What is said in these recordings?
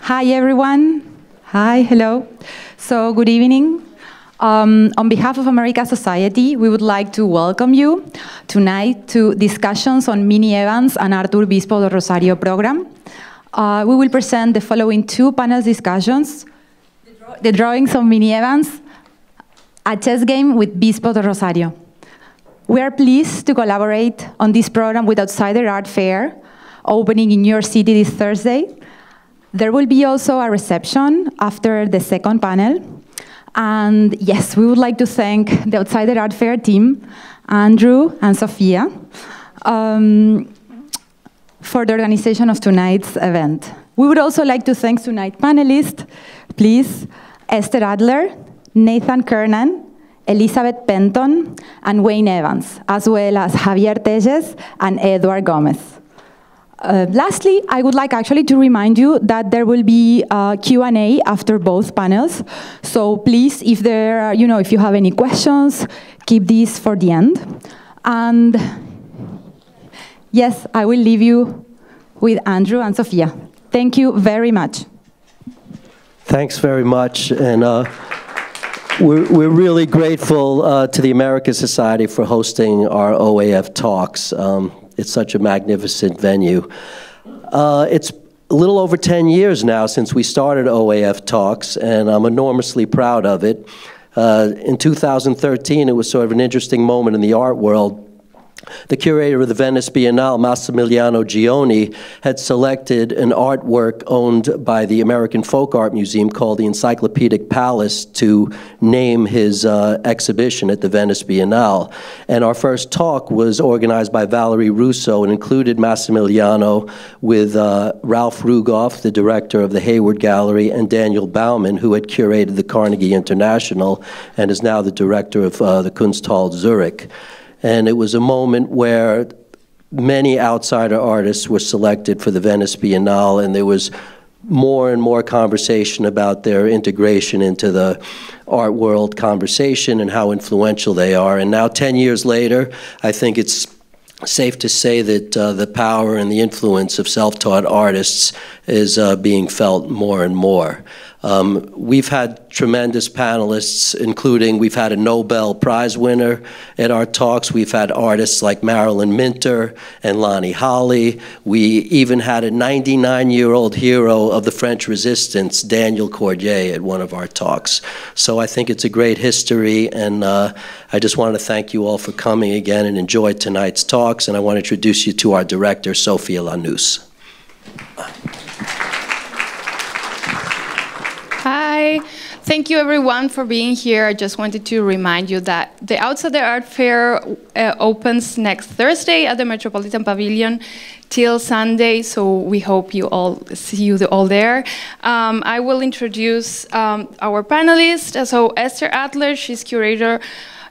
Hi, everyone. Hi, hello. So, good evening. Um, on behalf of America Society, we would like to welcome you tonight to discussions on Minnie Evans and Arthur Bispo do Rosario program. Uh, we will present the following two panel discussions, the drawings of Minnie Evans, a chess game with Bispo de Rosario. We are pleased to collaborate on this program with Outsider Art Fair, opening in New York City this Thursday. There will be also a reception after the second panel. And yes, we would like to thank the Outsider Art Fair team, Andrew and Sophia, um, for the organization of tonight's event. We would also like to thank tonight's panelists, please, Esther Adler, Nathan Kernan, Elizabeth Penton, and Wayne Evans, as well as Javier Téllez and Edward Gomez. Uh, lastly, I would like actually to remind you that there will be a Q&A after both panels. So please, if there are, you know, if you have any questions, keep these for the end. And yes, I will leave you with Andrew and Sophia. Thank you very much. Thanks very much. And uh, we're, we're really grateful uh, to the American Society for hosting our OAF talks. Um, it's such a magnificent venue. Uh, it's a little over 10 years now since we started OAF Talks, and I'm enormously proud of it. Uh, in 2013, it was sort of an interesting moment in the art world the curator of the Venice Biennale, Massimiliano Gioni, had selected an artwork owned by the American Folk Art Museum called the Encyclopedic Palace to name his uh, exhibition at the Venice Biennale. And our first talk was organized by Valerie Russo and included Massimiliano with uh, Ralph Rugoff, the director of the Hayward Gallery, and Daniel Baumann, who had curated the Carnegie International and is now the director of uh, the Kunsthalle Zurich. And it was a moment where many outsider artists were selected for the Venice Biennale, and there was more and more conversation about their integration into the art world conversation and how influential they are. And now, 10 years later, I think it's safe to say that uh, the power and the influence of self-taught artists is uh, being felt more and more. Um, we've had tremendous panelists, including we've had a Nobel Prize winner at our talks. We've had artists like Marilyn Minter and Lonnie Holley. We even had a 99-year-old hero of the French resistance, Daniel Cordier, at one of our talks. So I think it's a great history, and uh, I just want to thank you all for coming again and enjoy tonight's talks, and I want to introduce you to our director, Sophia Lanous. Hi. Thank you everyone for being here. I just wanted to remind you that the Outsider Art Fair uh, opens next Thursday at the Metropolitan Pavilion till Sunday, so we hope you all see you all there. Um, I will introduce um, our panelists. So Esther Adler, she's curator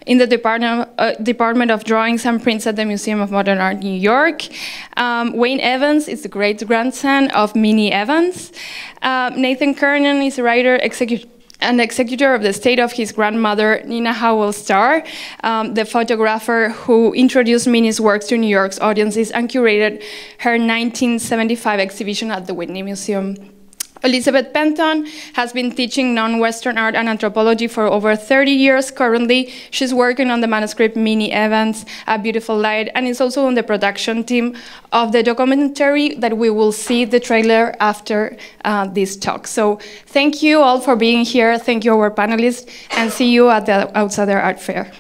in the Department, uh, Department of Drawings and Prints at the Museum of Modern Art, New York. Um, Wayne Evans is the great-grandson of Minnie Evans. Uh, Nathan Kernan is a writer, and executor of the estate of his grandmother, Nina Howell Starr, um, the photographer who introduced Minnie's works to New York's audiences and curated her 1975 exhibition at the Whitney Museum. Elizabeth Penton has been teaching non-Western art and anthropology for over 30 years. Currently, she's working on the manuscript Minnie Evans, A Beautiful Light, and is also on the production team of the documentary that we will see the trailer after uh, this talk. So thank you all for being here. Thank you, our panelists, and see you at the Outsider Art Fair.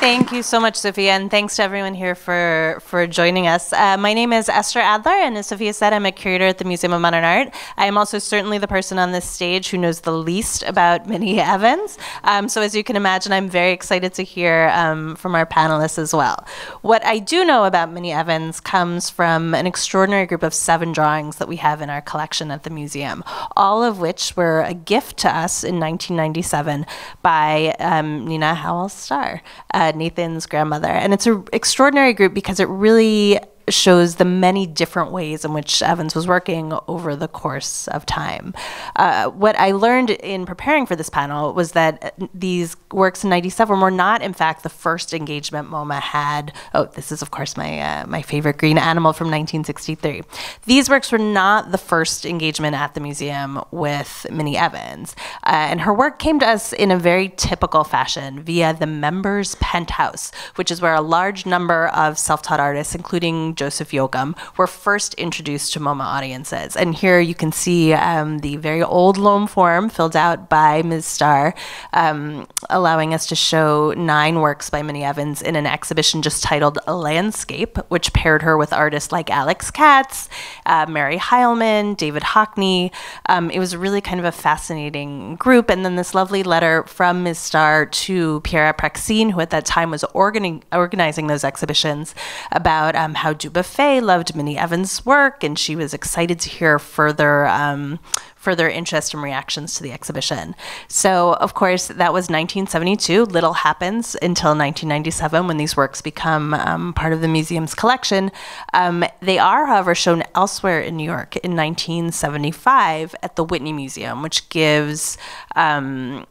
Thank you so much, Sophia, and thanks to everyone here for, for joining us. Uh, my name is Esther Adler, and as Sophia said, I'm a curator at the Museum of Modern Art. I am also certainly the person on this stage who knows the least about Minnie Evans. Um, so as you can imagine, I'm very excited to hear um, from our panelists as well. What I do know about Minnie Evans comes from an extraordinary group of seven drawings that we have in our collection at the museum, all of which were a gift to us in 1997 by um, Nina Howell Starr. Uh, Nathan's grandmother. And it's an extraordinary group because it really shows the many different ways in which Evans was working over the course of time. Uh, what I learned in preparing for this panel was that these works in 97 were not, in fact, the first engagement MoMA had. Oh, this is, of course, my, uh, my favorite green animal from 1963. These works were not the first engagement at the museum with Minnie Evans. Uh, and her work came to us in a very typical fashion via the members' penthouse, which is where a large number of self taught artists, including Joseph Yoakum, were first introduced to MoMA audiences. And here you can see um, the very old loam form filled out by Ms. Starr, um, allowing us to show nine works by Minnie Evans in an exhibition just titled A Landscape, which paired her with artists like Alex Katz, uh, Mary Heilmann, David Hockney. Um, it was really kind of a fascinating group. And then this lovely letter from Ms. Starr to Pierre Apraxine, who at that time was organi- organizing those exhibitions, about um, how Dubuffet loved Minnie Evans' work, and she was excited to hear further um, further interest and reactions to the exhibition. So, of course, that was 1972. Little happens until 1997 when these works become um, part of the museum's collection. Um, they are, however, shown elsewhere in New York in 1975 at the Whitney Museum, which gives um,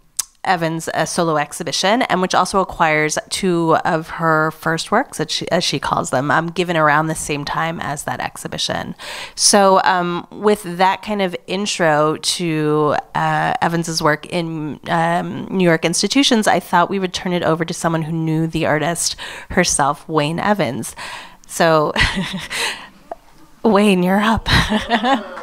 Evans a solo exhibition, and which also acquires two of her first works, as she, as she calls them, um, given around the same time as that exhibition. So, um, with that kind of intro to uh, Evans's work in um, New York institutions, I thought we would turn it over to someone who knew the artist herself, Wayne Evans. So, Wayne, you're up.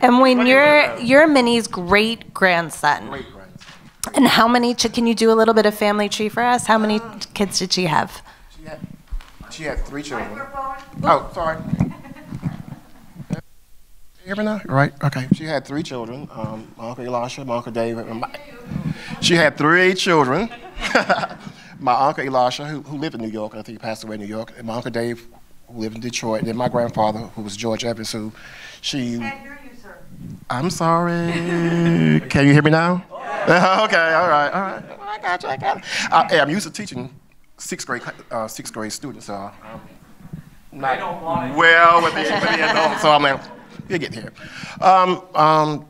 And when you're you're Minnie's great grandson. Great grandson. And how many? Can you do a little bit of family tree for us? How many kids did she have? She had, she had three children. Oh, sorry. You hear me now? Right. Okay. She had three children. Um, my uncle Elisha, my uncle David. My, she had three children. my uncle Elisha, who, who lived in New York, I think he passed away in New York, and my uncle Dave, who lived in Detroit, and then my grandfather, who was George Evans, who she I'm sorry. Can you hear me now? okay, all right, all right. I got you, I got you. Uh, hey, I'm used to teaching sixth grade, uh, sixth grade students, so I'm not well with the, with the adults, so I'm like, you get here. Um, um,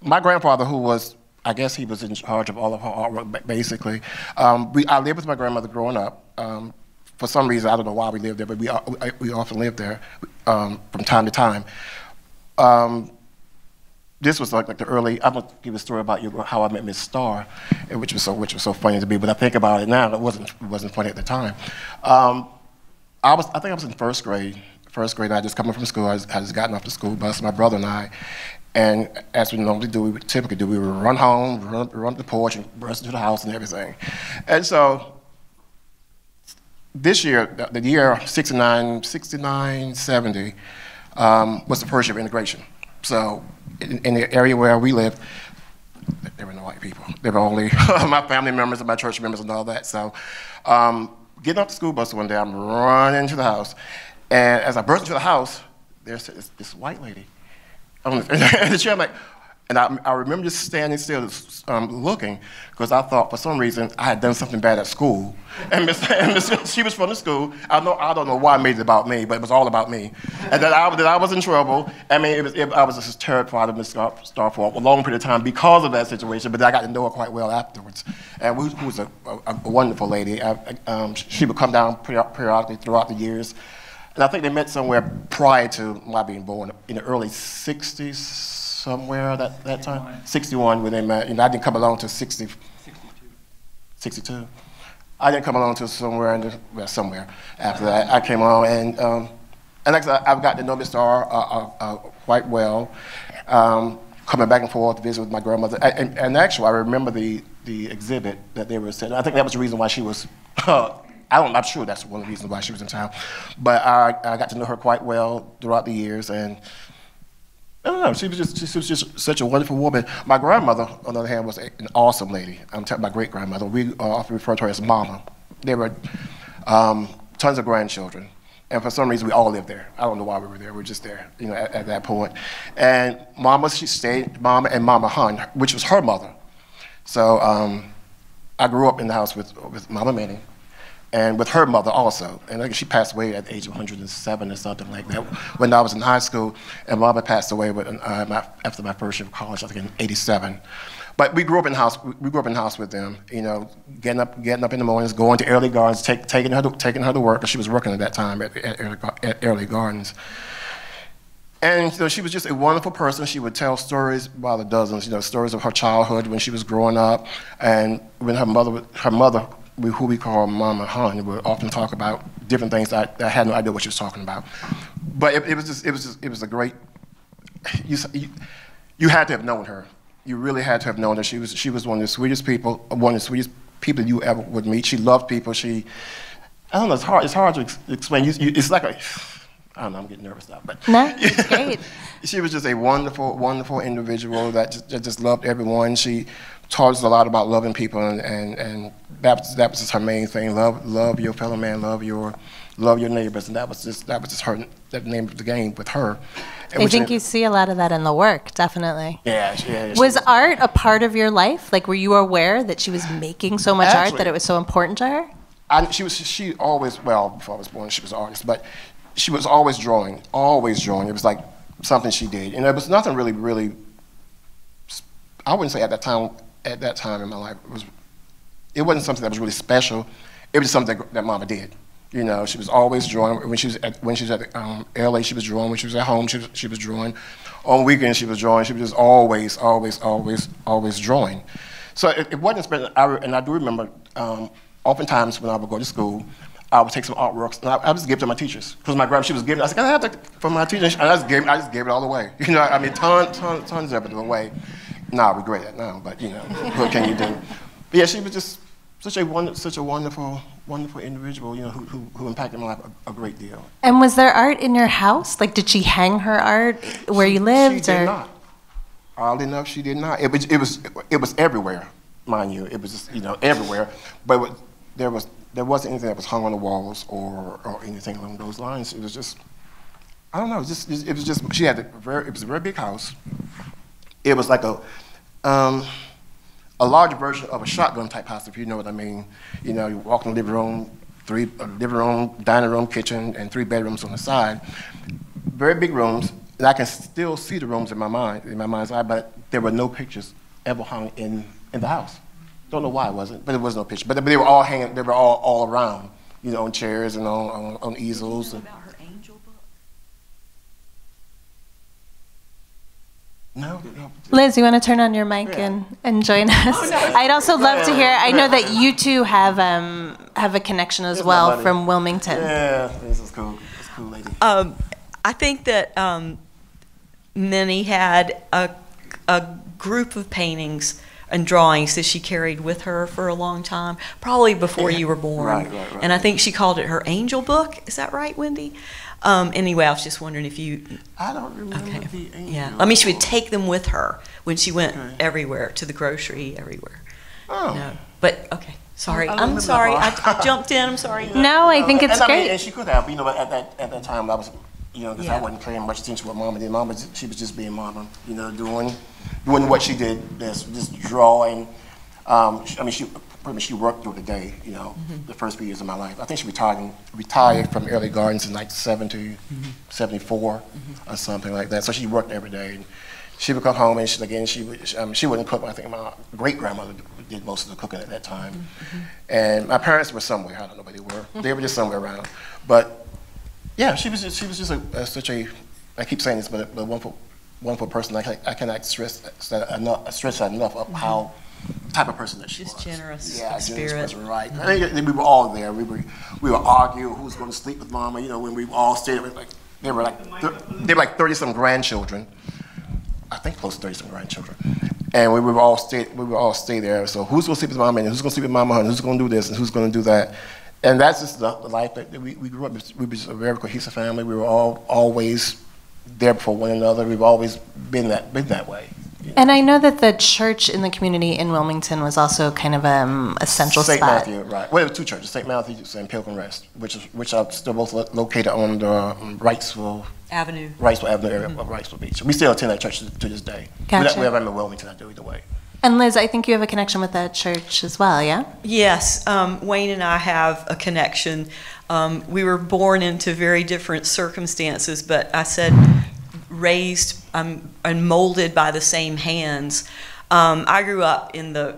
my grandfather, who was, I guess he was in charge of all of her artwork, basically. Um, we, I lived with my grandmother growing up. Um, for some reason, I don't know why we lived there, but we, we often lived there um, from time to time. This was like, like the early. I'm gonna give a story about you, how I met Miss Starr, which was so which was so funny to me. But I think about it now, it wasn't it wasn't funny at the time. Um, I was I think I was in first grade. First grade, I just coming from school. I just, I just gotten off the school bus, my brother and I, and as we normally do, we typically do, we would run home, run, run the porch, and burst into the house and everything. And so this year, the year 69, 69 70, um, was the first year of integration. So in, in, the area where we lived, there were no white people. There were only my family members and my church members and all that. So um, getting off the school bus one day, I'm running into the house. And as I burst into the house, there's this, this white lady. I'm, I'm like, and I, I remember just standing still, um, looking, because I thought for some reason I had done something bad at school. And, Miss, and Miss, she was from the school. I know I don't know why I made it about me, but it was all about me. And that I, that I was in trouble. I mean, it was, it, I was just terrified of Miss Starr, for a long period of time because of that situation. But I got to know her quite well afterwards. And who, who was a, a, a, wonderful lady. I, um, she would come down periodically throughout the years. And I think they met somewhere prior to my being born in the early 60s somewhere that, that time? 61 when they met. You know, I didn't come along to 60, 62. 62. I didn't come along to somewhere, in the, well, somewhere after that. I came along and, um, and like I have got to know Mr. R uh, uh, uh, quite well, um, coming back and forth to visit with my grandmother. And, and, actually, I remember the, the exhibit that they were setting. I think that was the reason why she was, uh, I don't, I'm sure that's one of the reasons why she was in town. But I, I got to know her quite well throughout the years. and I don't know. She was just she was just such a wonderful woman. My grandmother, on the other hand, was an awesome lady. I'm telling my great grandmother. We uh, often refer to her as Mama. There were um, tons of grandchildren, and for some reason we all lived there. I don't know why we were there. We were just there, you know, at, at that point. And Mama, she stayed. Mama and Mama Hun, which was her mother. So um, I grew up in the house with, with Mama Minnie and with her mother also. And she passed away at the age of 107 or something like that when I was in high school. And Mama passed away with, uh, my, after my first year of college, I think in 87. But we grew up in house. We grew up in house with them. You know, getting up, getting up in the mornings, going to Airlie Gardens, take, taking her to, taking her to work because she was working at that time at, at, at Airlie Gardens. And you know, she was just a wonderful person. She would tell stories by the dozens. You know, stories of her childhood when she was growing up, and when her mother, her mother, who we call Mama Han, would often talk about different things that I, I had no idea what she was talking about. But it, it was just, it was just, it was a great. You, you, you had to have known her you really had to have known her. she was she was one of the sweetest people, one of the sweetest people you ever would meet. She loved people. She, I don't know. It's hard. It's hard to ex explain. You, you, it's like a. I don't know. I'm getting nervous now, but no, she was just a wonderful, wonderful individual that just, that just loved everyone. She taught us a lot about loving people, and and, and that was, that was just her main thing. Love love your fellow man. Love your love your neighbors, and that was just that was just her the name of the game with her. I think you see a lot of that in the work, definitely. Yeah, yeah. Was art a part of your life? Like, were you aware that she was making so much Actually, art that it was so important to her? I, she was. She always. Well, before I was born, she was an artist, but she was always drawing. Always drawing. It was like something she did, and there was nothing really, really. I wouldn't say at that time. At that time in my life, it was. It wasn't something that was really special. It was something that, that Mama did. You know, she was always drawing. When she was at, when she was at um, LA, she was drawing. When she was at home, she was, she was drawing. On weekends, she was drawing. She was just always, always, always, always drawing. So it, it wasn't spent. I, and I do remember, um, oftentimes when I would go to school, I would take some artworks and I, I just give it to my teachers because my grandma she was giving. I said, "Can I have to for my teachers. And I just gave, I just gave it all away. You know, I mean, tons, tons, tons of it away. Now I regret it now, but you know, what can you do? But yeah, she was just such a such a wonderful, wonderful individual, you know, who, who, who impacted my life a, a, great deal. And was there art in your house? Like, did she hang her art where she, you lived? She or? did not. Oddly enough, she did not. It was, it was, it was everywhere, mind you. It was just, you know, everywhere. But it, there was, there wasn't anything that was hung on the walls or, or anything along those lines. It was just, I don't know. It was just, it was just. She had a very, it was a very big house. It was like a. Um, a large version of a shotgun type house, if you know what I mean. You know, you walk in the living room, three uh, living room, dining room, kitchen, and three bedrooms on the side. Very big rooms, and I can still see the rooms in my mind, in my mind's eye, but there were no pictures ever hung in, in the house. Don't know why it wasn't, but there was no picture. But, but they were all hanging, they were all, all around, you know, on chairs and on, on, on easels. And, No, no. Liz, you want to turn on your mic yeah. and, and join us? Oh, no. I'd also love yeah. to hear. I know that you two have um, have a connection as well from Wilmington. Yeah, this is cool. It's cool, lady. Um, I think that um, Minnie had a a group of paintings and drawings that she carried with her for a long time, probably before you were born. Right, right, right. And I think she called it her angel book. Is that right, Wendy? Um, anyway, I was just wondering if you. I don't remember okay. the angel. Yeah, I mean, she would take them with her when she went okay. everywhere to the grocery, everywhere. Oh. No, but okay. Sorry, I, am sorry. I, I, jumped in. I'm sorry. No, I think it's and, great. I mean, and she could have, you know, at that at that time, I was, you know, because yeah. I wasn't paying much attention to what Mama did. Mama, she was just being Mama, you know, doing doing what she did best, just drawing. Um, I mean, she she worked through the day, you know, mm -hmm. the first few years of my life. I think she retired retired from Airlie Gardens in like 70, mm -hmm. 74 mm or something like that. So she worked every day. And she would come home and she, again, she, would, um, she wouldn't cook. I think my great grandmother did most of the cooking at that time. And my parents were somewhere. I don't know where they were. They were just somewhere around. But yeah, she was just, she was just a, a, such a, I keep saying this, but a, a wonderful, wonderful person. I, I cannot stress that enough, stress enough of how type of person that she Just was. generous yeah, spirit. generous person, right? Mm-hmm. I think we were all there. We were we were arguing who's going to sleep with Mama. You know, when we all stayed like they were like they were like thirty some grandchildren. I think close to thirty some grandchildren. And we would all stay we would all stay there. So who's going to sleep with Mama and who's going to sleep with Mama and who's going to do this and who's going to do that. And that's just the, the life that we, we grew up. We were just a very cohesive family. We were all always there for one another. We've always been that been that way. And I know that the church in the community in Wilmington was also kind of um, a central St. spot. Matthew, right. Well, there were two churches, St. Matthew's and Pilgrim Rest, which is which are still both lo located on the um, Wrightsville Avenue. Wrightsville Avenue area mm -hmm. of Wrightsville Beach. We still attend that church to, to this day. Gotcha. We have in Wilmington, I do either way. And Liz, I think you have a connection with that church as well, yeah? Yes, um, Wayne and I have a connection. Um, we were born into very different circumstances, but I said raised um, and molded by the same hands. Um, I grew up in the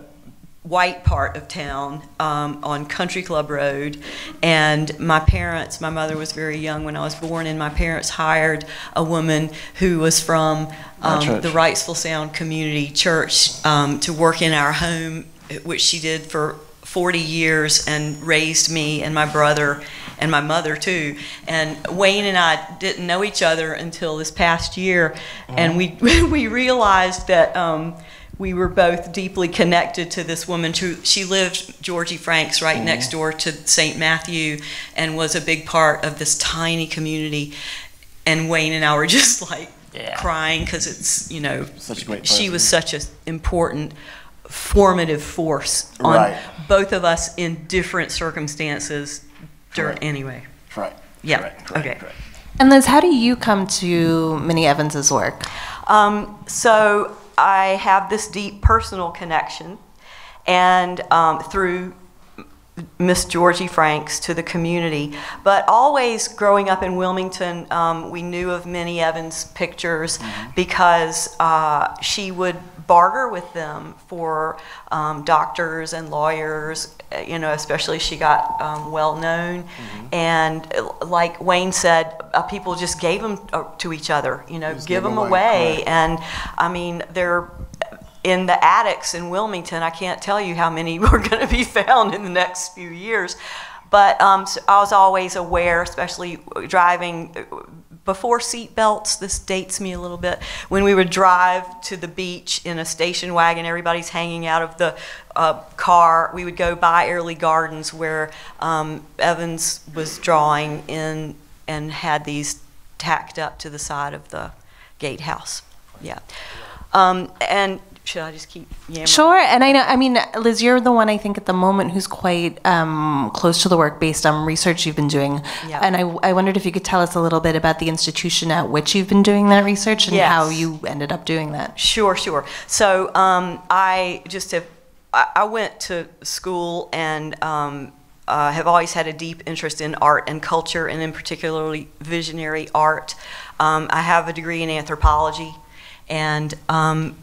white part of town um, on Country Club Road. And my parents, my mother was very young when I was born, and my parents hired a woman who was from um, the Wrightsville Sound Community Church um, to work in our home, which she did for 40 years and raised me and my brother and my mother too. And Wayne and I didn't know each other until this past year, and we we realized that um, we were both deeply connected to this woman. Who she lived Georgie Franks right next door to St. Matthew, and was a big part of this tiny community. And Wayne and I were just like Yeah. crying because it's you know Such a great she was such an important formative force on Right. both of us in different circumstances during Correct. anyway Right. Yeah, Correct, correct, okay. correct. And Liz, how do you come to Minnie Evans's work? Um, so I have this deep personal connection, and um, through Miss Georgie Franks to the community. But always growing up in Wilmington, um, we knew of Minnie Evans' pictures because uh, she would barter with them for um, doctors and lawyers. uh, You know, especially she got um, well known, and uh, like Wayne said, uh, people just gave them uh, to each other. You know, Just give them away, away, and I mean they're in the attics in Wilmington. I can't tell you how many were going to be found in the next few years. But um, so I was always aware, especially driving uh, before seat belts. This dates me a little bit. When we would drive to the beach in a station wagon, everybody's hanging out of the uh, car. We would go by Airlie Gardens where um, Evans was drawing in and had these tacked up to the side of the gatehouse. Yeah. Um, and should I just keep yammering? Sure, and I know. I mean, Liz, you're the one I think at the moment who's quite um, close to the work based on research you've been doing. Yeah. And I, I wondered if you could tell us a little bit about the institution at which you've been doing that research and Yes. how you ended up doing that. Sure, sure. So um, I just have, I, I went to school and um, uh, have always had a deep interest in art and culture, and in particularly visionary art. Um, I have a degree in anthropology, and um,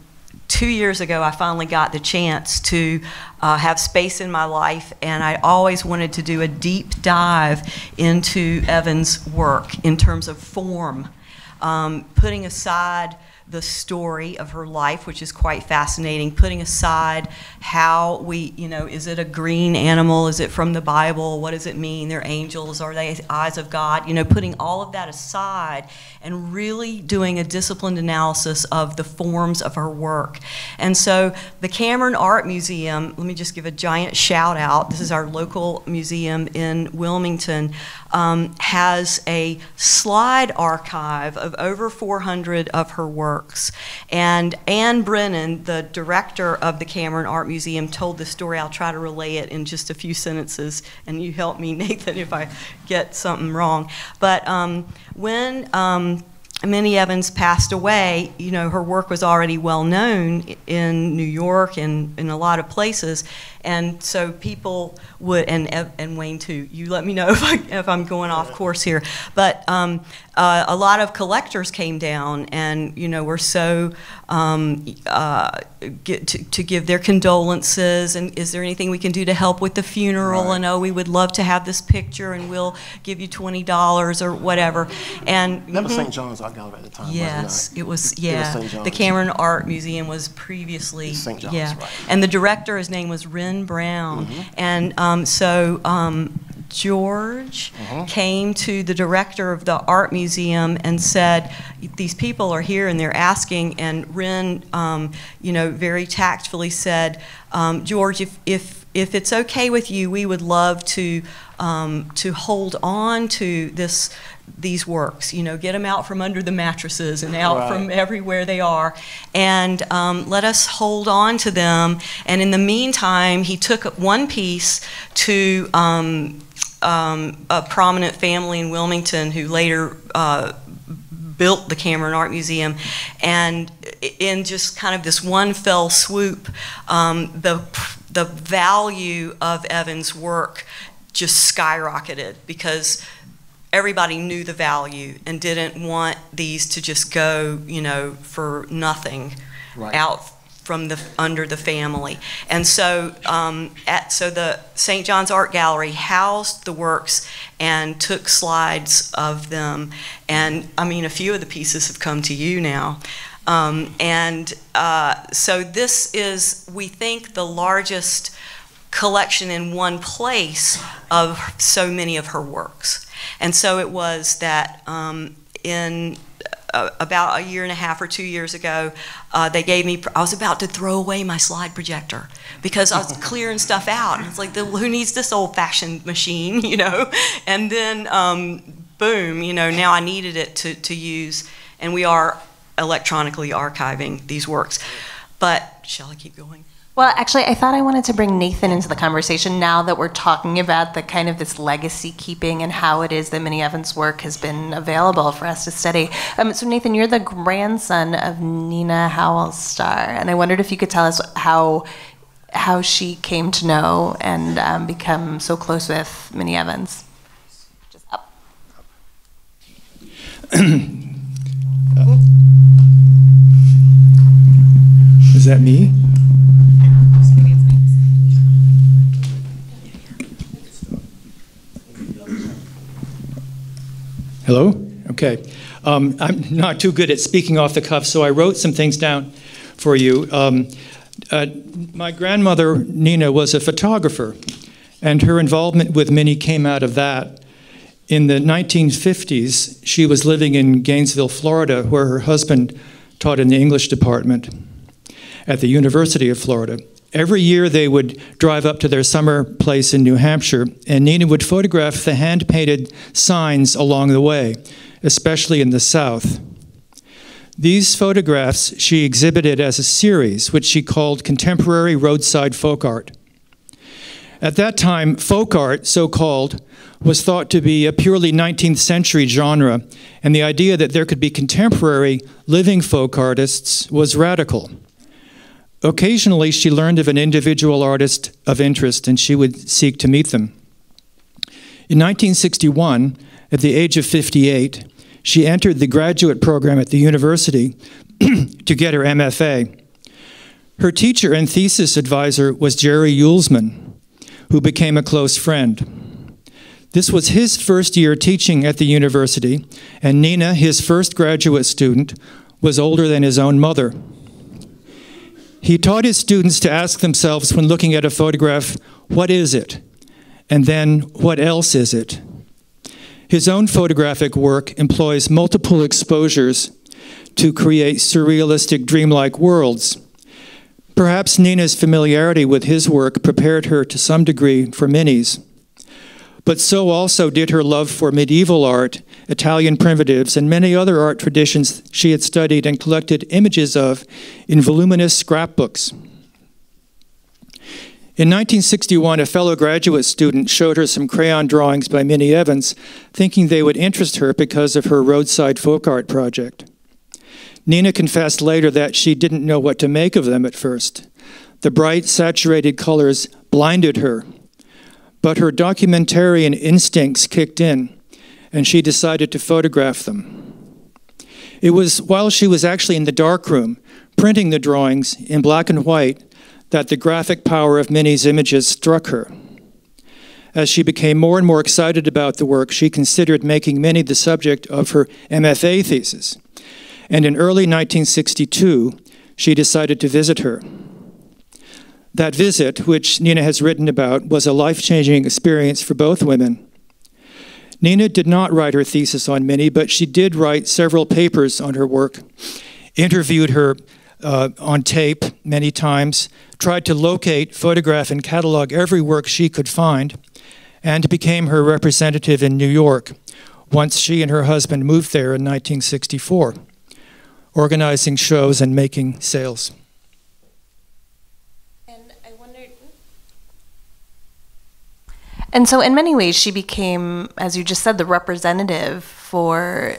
two years ago, I finally got the chance to uh, have space in my life, and I always wanted to do a deep dive into Evan's work in terms of form, um, putting aside the story of her life, which is quite fascinating, putting aside how we, you know, is it a green animal? Is it from the Bible? What does it mean? They're angels. Are they eyes of God? You know, putting all of that aside and really doing a disciplined analysis of the forms of her work. And so the Cameron Art Museum, let me just give a giant shout out. This is our local museum in Wilmington, um, has a slide archive of over 400 of her works. And Anne Brennan, the director of the Cameron Art Museum, told this story. I'll try to relay it in just a few sentences, and you help me, Nathan, if I get something wrong. But um, when um, Minnie Evans passed away, you know, her work was already well known in New York and in a lot of places. And so people would, and, and Wayne too, you let me know if, I, if I'm going off course here. But um, uh, a lot of collectors came down and, you know, were so, um, uh, get, to, to give their condolences and is there anything we can do to help with the funeral? Right. And oh, we would love to have this picture and we'll give you $20 or whatever. And That was Mhm. St. John's Art Gallery at the time, Yes, it was. It was Yeah, the Cameron Art Museum was previously. St. John's, yeah, right. and the director, his name was Ren Brown, Mm-hmm. and um, so. Um, George Mm-hmm. came to the director of the art museum and said, "These people are here and they're asking." And Ren, um, you know, very tactfully said, um, "George, if if if it's okay with you, we would love to um, to hold on to this these works. You know, get them out from under the mattresses and out Right. from everywhere they are, and um, let us hold on to them. And in the meantime, he took one piece to um, um, a prominent family in Wilmington who later uh, built the Cameron Art Museum, and in just kind of this one fell swoop, um, the the value of Evan's work just skyrocketed because everybody knew the value and didn't want these to just go, you know, for nothing right. out from the under the family. And so, um, at, so the St. John's Art Gallery housed the works and took slides of them. And I mean, a few of the pieces have come to you now. Um, and uh, so this is, we think, the largest collection in one place of so many of her works. And so it was that um, in uh, about a year and a half or two years ago, uh, they gave me, I was about to throw away my slide projector because I was clearing stuff out. And it's like, who needs this old fashioned machine, you know? And then, um, boom, you know, now I needed it to, to use. And we are electronically archiving these works. But shall I keep going? Well, actually, I thought I wanted to bring Nathan into the conversation now that we're talking about the kind of this legacy keeping and how it is that Minnie Evans' work has been available for us to study. Um, so, Nathan, you're the grandson of Nina Howell-Starr, and I wondered if you could tell us how how she came to know and um, become so close with Minnie Evans. Just up. is that me? Hello? Okay. Um, I'm not too good at speaking off the cuff, so I wrote some things down for you. Um, uh, my grandmother, Nina, was a photographer, and her involvement with Minnie came out of that. In the 1950s, she was living in Gainesville, Florida, where her husband taught in the English department at the University of Florida. Every year they would drive up to their summer place in New Hampshire, and Nina would photograph the hand painted signs along the way, especially in the South. These photographs she exhibited as a series, which she called Contemporary Roadside Folk Art. At that time, folk art, so called, was thought to be a purely 19th century genre, and the idea that there could be contemporary living folk artists was radical. Occasionally, she learned of an individual artist of interest and she would seek to meet them. In 1961, at the age of 58, she entered the graduate program at the university to get her MFA. Her teacher and thesis advisor was Jerry Uelsmann, who became a close friend. This was his first year teaching at the university, and Nina, his first graduate student, was older than his own mother. He taught his students to ask themselves when looking at a photograph, what is it? And then, what else is it? His own photographic work employs multiple exposures to create surrealistic, dreamlike worlds. Perhaps Nina's familiarity with his work prepared her to some degree for Minnie's. But so also did her love for medieval art, Italian primitives, and many other art traditions she had studied and collected images of in voluminous scrapbooks. In 1961, a fellow graduate student showed her some crayon drawings by Minnie Evans, thinking they would interest her because of her roadside folk art project. Nina confessed later that she didn't know what to make of them at first. The bright, saturated colors blinded her but her documentarian instincts kicked in, and she decided to photograph them. It was while she was actually in the darkroom, printing the drawings in black and white, that the graphic power of Minnie's images struck her. As she became more and more excited about the work, she considered making Minnie the subject of her MFA thesis. And in early 1962, she decided to visit her. That visit, which Nina has written about, was a life changing experience for both women. Nina did not write her thesis on Minnie, but she did write several papers on her work, interviewed her uh, on tape many times, tried to locate, photograph, and catalog every work she could find, and became her representative in New York once she and her husband moved there in 1964, organizing shows and making sales. And so, in many ways, she became, as you just said, the representative for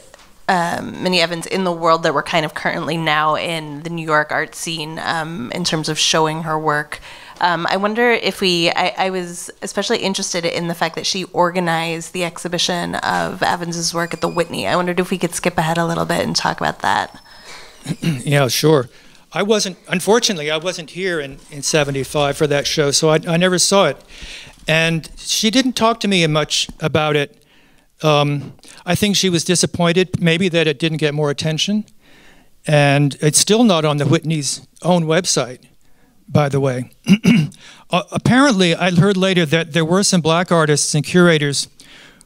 um, Minnie Evans in the world that we're kind of currently now in the New York art scene um, in terms of showing her work. Um, I wonder if we, I, I, was especially interested in the fact that she organized the exhibition of Evans's work at the Whitney. I wondered if we could skip ahead a little bit and talk about that. yeah, sure. I wasn't, unfortunately, I wasn't here in, in 75 for that show, so I, I never saw it. And she didn't talk to me much about it. Um, I think she was disappointed, maybe that it didn't get more attention. And it's still not on the Whitney's own website, by the way. uh, apparently, I heard later that there were some black artists and curators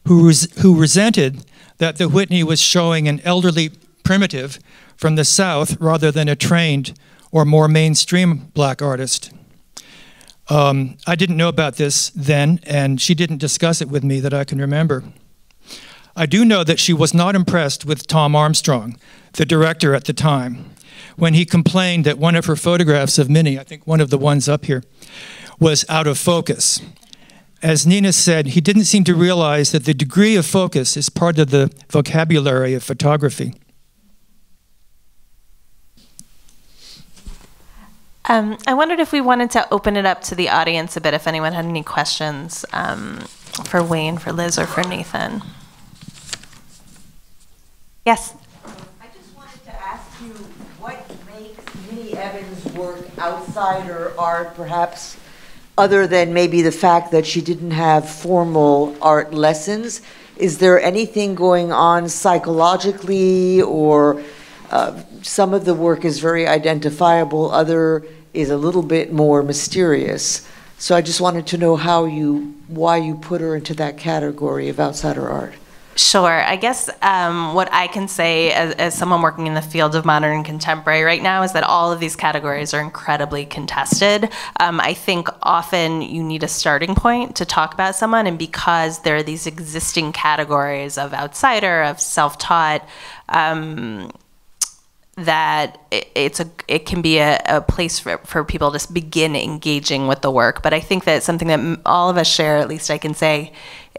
who, res who resented that the Whitney was showing an elderly primitive from the South rather than a trained or more mainstream black artist. Um, I didn't know about this then, and she didn't discuss it with me that I can remember. I do know that she was not impressed with Tom Armstrong, the director at the time, when he complained that one of her photographs of Minnie, I think one of the ones up here, was out of focus. As Nina said, he didn't seem to realize that the degree of focus is part of the vocabulary of photography. Um, I wondered if we wanted to open it up to the audience a bit, if anyone had any questions um, for Wayne, for Liz, or for Nathan. Yes? I just wanted to ask you what makes Minnie Evans' work outside her art, perhaps other than maybe the fact that she didn't have formal art lessons? Is there anything going on psychologically or uh, some of the work is very identifiable, other is a little bit more mysterious. So I just wanted to know how you, why you put her into that category of outsider art. Sure. I guess um, what I can say as, as, someone working in the field of modern and contemporary right now is that all of these categories are incredibly contested. Um, I think often you need a starting point to talk about someone, and because there are these existing categories of outsider, of self taught, um, that it's a it can be a, a place for, for people to just begin engaging with the work. But i think that something that all of us share at least i can say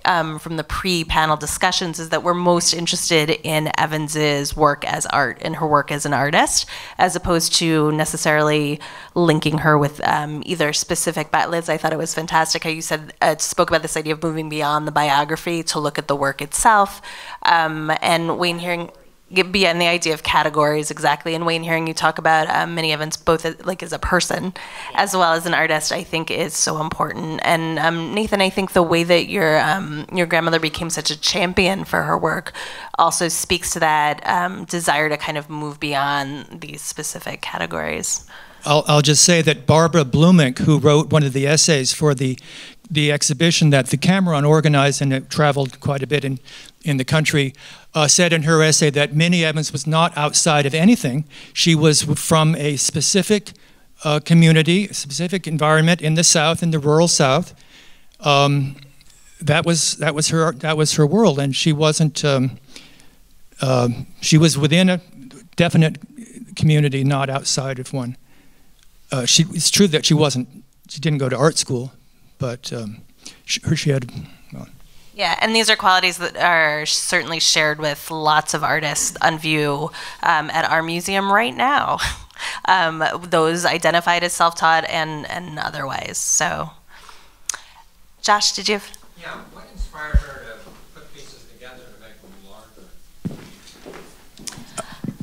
um, from the pre-panel discussions is that we're most interested in evans's work as art and her work as an artist as opposed to necessarily linking her with um, either specific but liz i thought it was fantastic how you said uh, spoke about this idea of moving beyond the biography to look at the work itself. Um, and wayne hearing be in the idea of categories exactly. And Wayne, hearing you talk about um, Minnie Evans both as, like as a person as well as an artist, I think is so important. And um, Nathan, I think the way that your um, your grandmother became such a champion for her work also speaks to that um, desire to kind of move beyond these specific categories. I'll, I'll just say that Barbara Bloemink, who wrote one of the essays for the the exhibition that the Cameron organized and traveled quite a bit in, in the country, uh, said in her essay that Minnie Evans was not outside of anything. She was from a specific uh, community, a specific environment in the South, in the rural South. Um, that was that was her that was her world, and she wasn't. Um, uh, she was within a definite community, not outside of one. Uh, she, it's true that she wasn't. She didn't go to art school, but um, she, she had yeah, and these are qualities that are certainly shared with lots of artists on view um, at our museum right now. um, those identified as self-taught and and otherwise. So, Josh, did you? Have... Yeah, what inspired her to put pieces together to make them larger?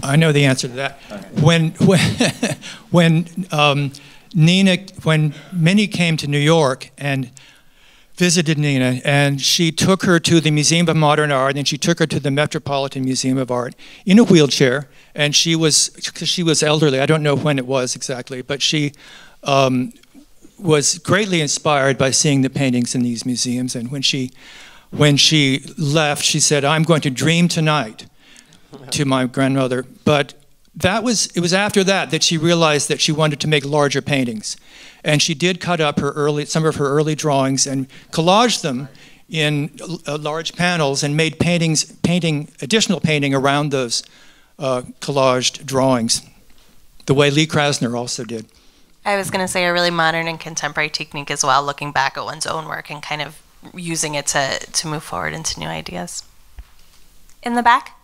I know the answer to that. Okay. When when when um, Nina, when Minnie came to New York and visited Nina, and she took her to the Museum of Modern Art, and she took her to the Metropolitan Museum of Art in a wheelchair. And she was, because she was elderly, I don't know when it was exactly, but she um, was greatly inspired by seeing the paintings in these museums. And when she, when she left, she said, "I'm going to dream tonight." to my grandmother, but that was it was after that that she realized that she wanted to make larger paintings. And she did cut up her early some of her early drawings and collaged them in uh, large panels and made paintings painting additional painting around those uh, collaged drawings the way lee krasner also did. I was going to say a really modern and contemporary technique as well looking back at one's own work and kind of using it to, to move forward into new ideas. In the back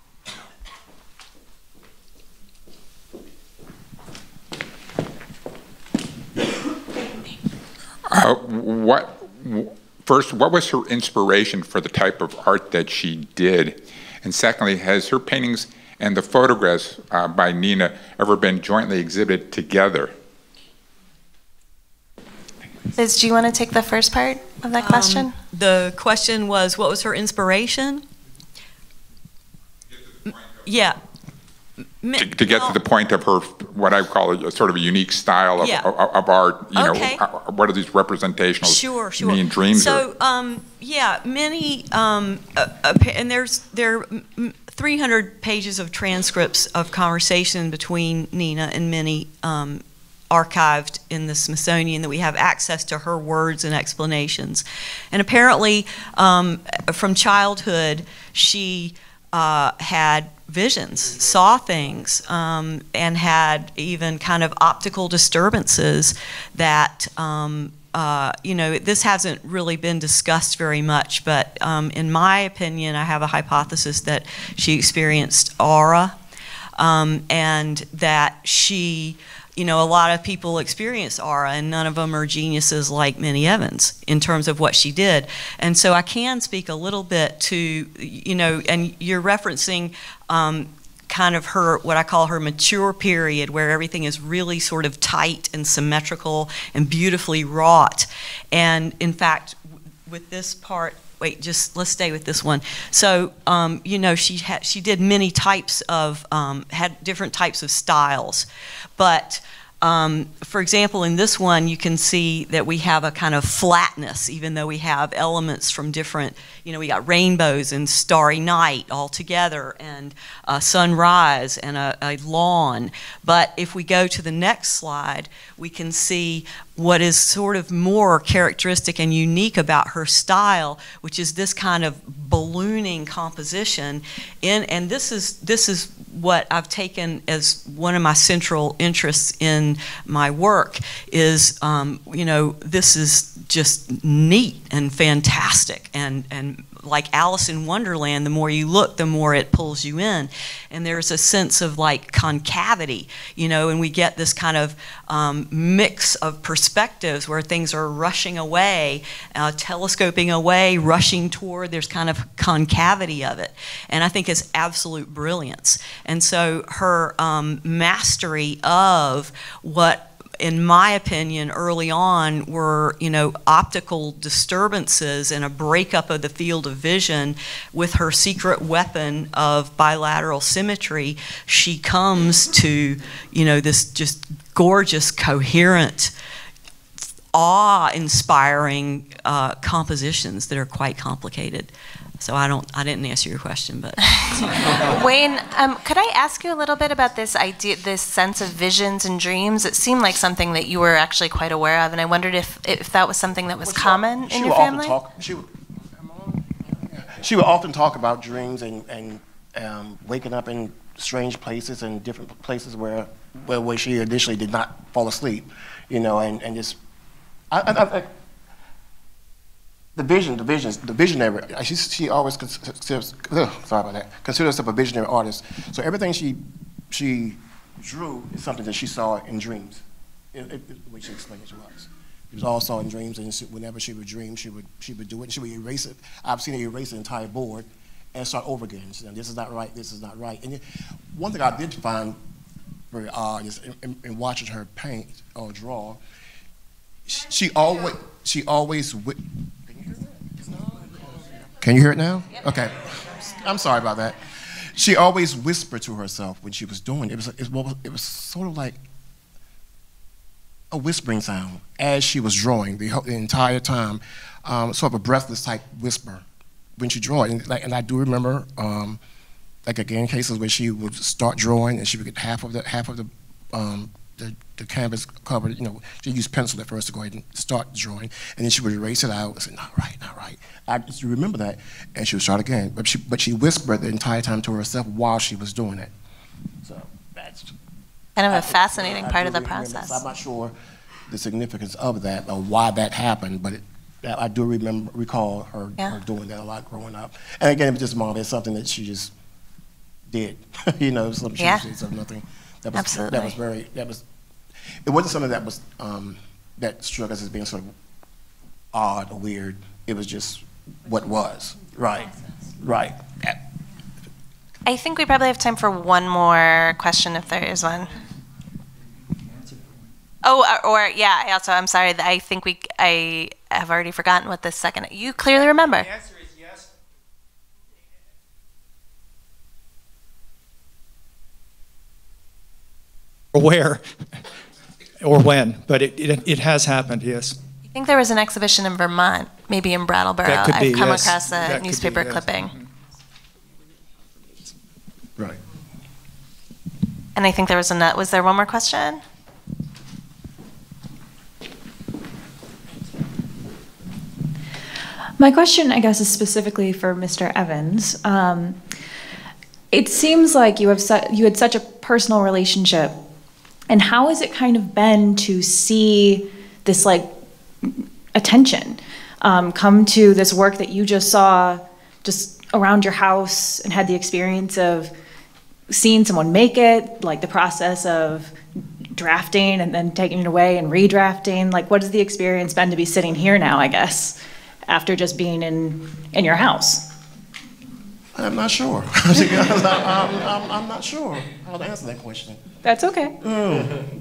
Uh, what, first, what was her inspiration for the type of art that she did? And secondly, has her paintings and the photographs uh, by Nina ever been jointly exhibited together? Liz, do you want to take the first part of that question? Um, the question was, what was her inspiration? Yeah. To, to get well, to the point of her, what I call a, sort of a unique style of, Yeah. of, of art, you Okay. know, uh, what are these representational Sure, sure. mean dreams? So, um, yeah, many, um, uh, and there's there are mm, 300 pages of transcripts of conversation between Nina and Minnie um, archived in the Smithsonian that we have access to her words and explanations. And apparently, um, from childhood, she uh, had visions, saw things, um, and had even kind of optical disturbances that. Um, uh, you know, this hasn't really been discussed very much, but um, in my opinion, I have a hypothesis that she experienced aura um, and that she, you know, a lot of people experience aura, and none of them are geniuses like Minnie Evans in terms of what she did. And so I can speak a little bit to, you know, and you're referencing. Um, kind of her what I call her mature period where everything is really sort of tight and symmetrical and beautifully wrought. And in fact, with this part, wait, just let's stay with this one. So, um, you know, she had she did many types of um, had different types of styles, but. Um, for example, in this one, you can see that we have a kind of flatness, even though we have elements from different, you know, we got rainbows and starry night all together, and sunrise and a, a lawn. But if we go to the next slide, we can see what is sort of more characteristic and unique about her style, which is this kind of ballooning composition. In, and this is, this is what I've taken as one of my central interests in my work is, um, you know, this is just neat and fantastic and, and like Alice in Wonderland, the more you look, the more it pulls you in. And there's a sense of like concavity, you know, and we get this kind of um, mix of perspectives where things are rushing away, uh, telescoping away, rushing toward. There's kind of concavity of it. And I think it's absolute brilliance. And so her um, mastery of what in my opinion, early on were, you know, optical disturbances and a breakup of the field of vision with her secret weapon of bilateral symmetry. She comes to, you know, this just gorgeous, coherent, awe-inspiring uh, compositions that are quite complicated. So I don't, I didn't answer your question, but Wayne, um, could I ask you a little bit about this idea, this sense of visions and dreams? It seemed like something that you were actually quite aware of, and I wondered if, if that was something that was common she in would your often family. talk. She would, she would often talk about dreams and and um, waking up in strange places and different places where where, where she initially did not fall asleep, you know, and and just I, I, I, the vision, the vision, the visionary. uh, She, she always considers, ugh, sorry about that. Considers herself a visionary artist. So everything she she drew is something that she saw in dreams. The way she explained it to us. It was all saw in dreams, and she, whenever she would dream, she would she would do it. And she would erase it. I've seen her erase the entire board and start over again. She said, "This is not right. This is not right." And one thing I did find very odd is in, in, in watching her paint or draw. She, she always she always can you hear it now? Okay. I'm sorry about that. She always whispered to herself when she was doing it. It was, it was, it was sort of like a whispering sound as she was drawing the, the entire time, um, sort of a breathless type whisper when she drew it. And, like, and I do remember, um, like again, cases where she would start drawing and she would get half of the half of the um, the, the canvas covered. You know, she used pencil at first to go ahead and start drawing, and then she would erase it out and say, "Not right, not right." I just remember that, and she would start again. But she but she whispered the entire time to herself while she was doing it. So that's Kind of a fascinating I part do of the process. I'm not sure the significance of that or why that happened, but it, that- I do remember recall her, Yeah. her doing that a lot growing up. And again, it was just mom. It's something that she just did. you know, something Yeah. she did, something nothing. That was Absolutely. that was very that was. It wasn't something that was um, that struck us as being sort of odd or weird. It was just what was. Right. Right. I think we probably have time for one more question if there is one. Oh, or, or yeah, I also, I'm sorry, I think we, I have already forgotten what the second, you clearly remember. The answer is yes. Or where, or when, but it, it, it has happened, yes. I think there was an exhibition in Vermont, maybe in Brattleboro. That could be, I've come yes. across That a be, newspaper yes. clipping. Right. And I think there was a, was there one more question? My question, I guess, is specifically for Mr. Evans. Um, it seems like you have su- you had such a personal relationship, and how has it kind of been to see this like attention um, come to this work that you just saw just around your house and had the experience of seeing someone make it, like the process of drafting and then taking it away and redrafting? Like, what has the experience been to be sitting here now, I guess, after just being in, in your house? I'm not sure. I'm, I'm, I'm not sure how to answer that question. That's okay. Hmm.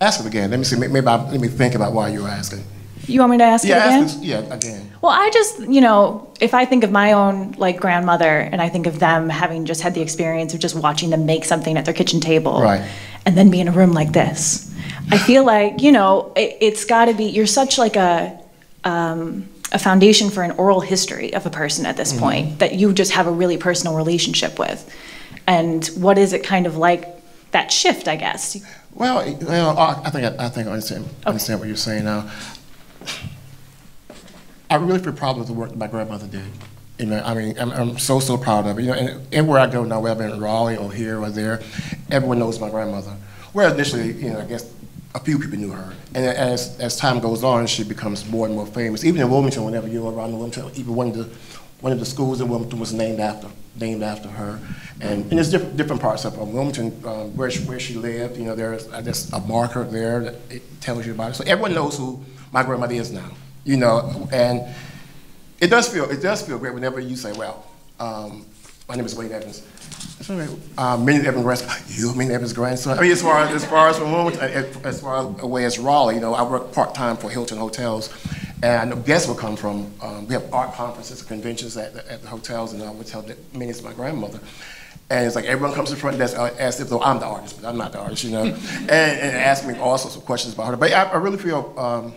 Ask it again. Let me see. Maybe I, let me think about why you're asking. You want me to ask yeah, it again? ask it, yeah, again. Well, I just, you know, if I think of my own like grandmother and I think of them having just had the experience of just watching them make something at their kitchen table Right. and then be in a room like this, I feel like, you know, it, it's got to be, you're such like a, um, a foundation for an oral history of a person at this Mhm. point that you just have a really personal relationship with. And what is it kind of like that shift, I guess? Well, you know, I I think I, I think I understand understand what you're saying now. I really feel proud of the work that my grandmother did. You know, I mean, I'm, I'm so so proud of it. You know, and everywhere I go now, whether I'm in Raleigh or here or there, everyone knows my grandmother. Where initially, you know, I guess a few people knew her, and as as time goes on, she becomes more and more famous. Even in Wilmington, whenever you're around Wilmington, even one of the one of the schools in Wilmington was named after named after her, and, and there's different different parts of Wilmington um, where she, where she lived. You know, there's guess a marker there that it tells you about it. So everyone knows who my grandmother is now. You know, and it does feel it does feel great whenever you say, "Well, um, my name is Wayne Evans." Um, Minnie Evans' grandson. You, Minnie Evans' grandson. I mean, as far as, as far as from Wilmington, as, as far away as Raleigh, you know, I work part time for Hilton Hotels, and guests will come from. Um, we have art conferences, conventions at, the- at the hotels, and I would tell that Minnie's my grandmother. And it's like everyone comes to the front desk uh, as if though I'm the artist, but I'm not the artist, you know, and, and ask me all sorts of questions about her. But I, I really feel um,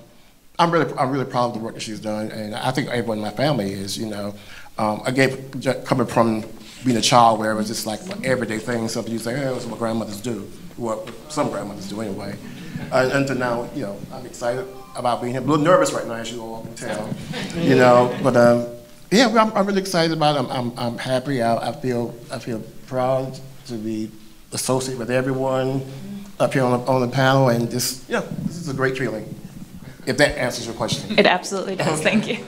I'm really, I'm really proud of the work that she's done, and I think everyone in my family is, you know. Um, again, coming from being a child where it was just like an everyday thing, something you say, hey, that's what grandmothers do, what some grandmothers do anyway. Uh, until now, you know, I'm excited about being here. I'm a little nervous right now, as you all can tell, you know. But um, yeah, I'm, I'm really excited about it. I'm, I'm, I'm happy. I, I feel, I feel proud to be associated with everyone up here on the, on the panel, and just, yeah, this is a great feeling. If that answers your question. It absolutely does. Thank you.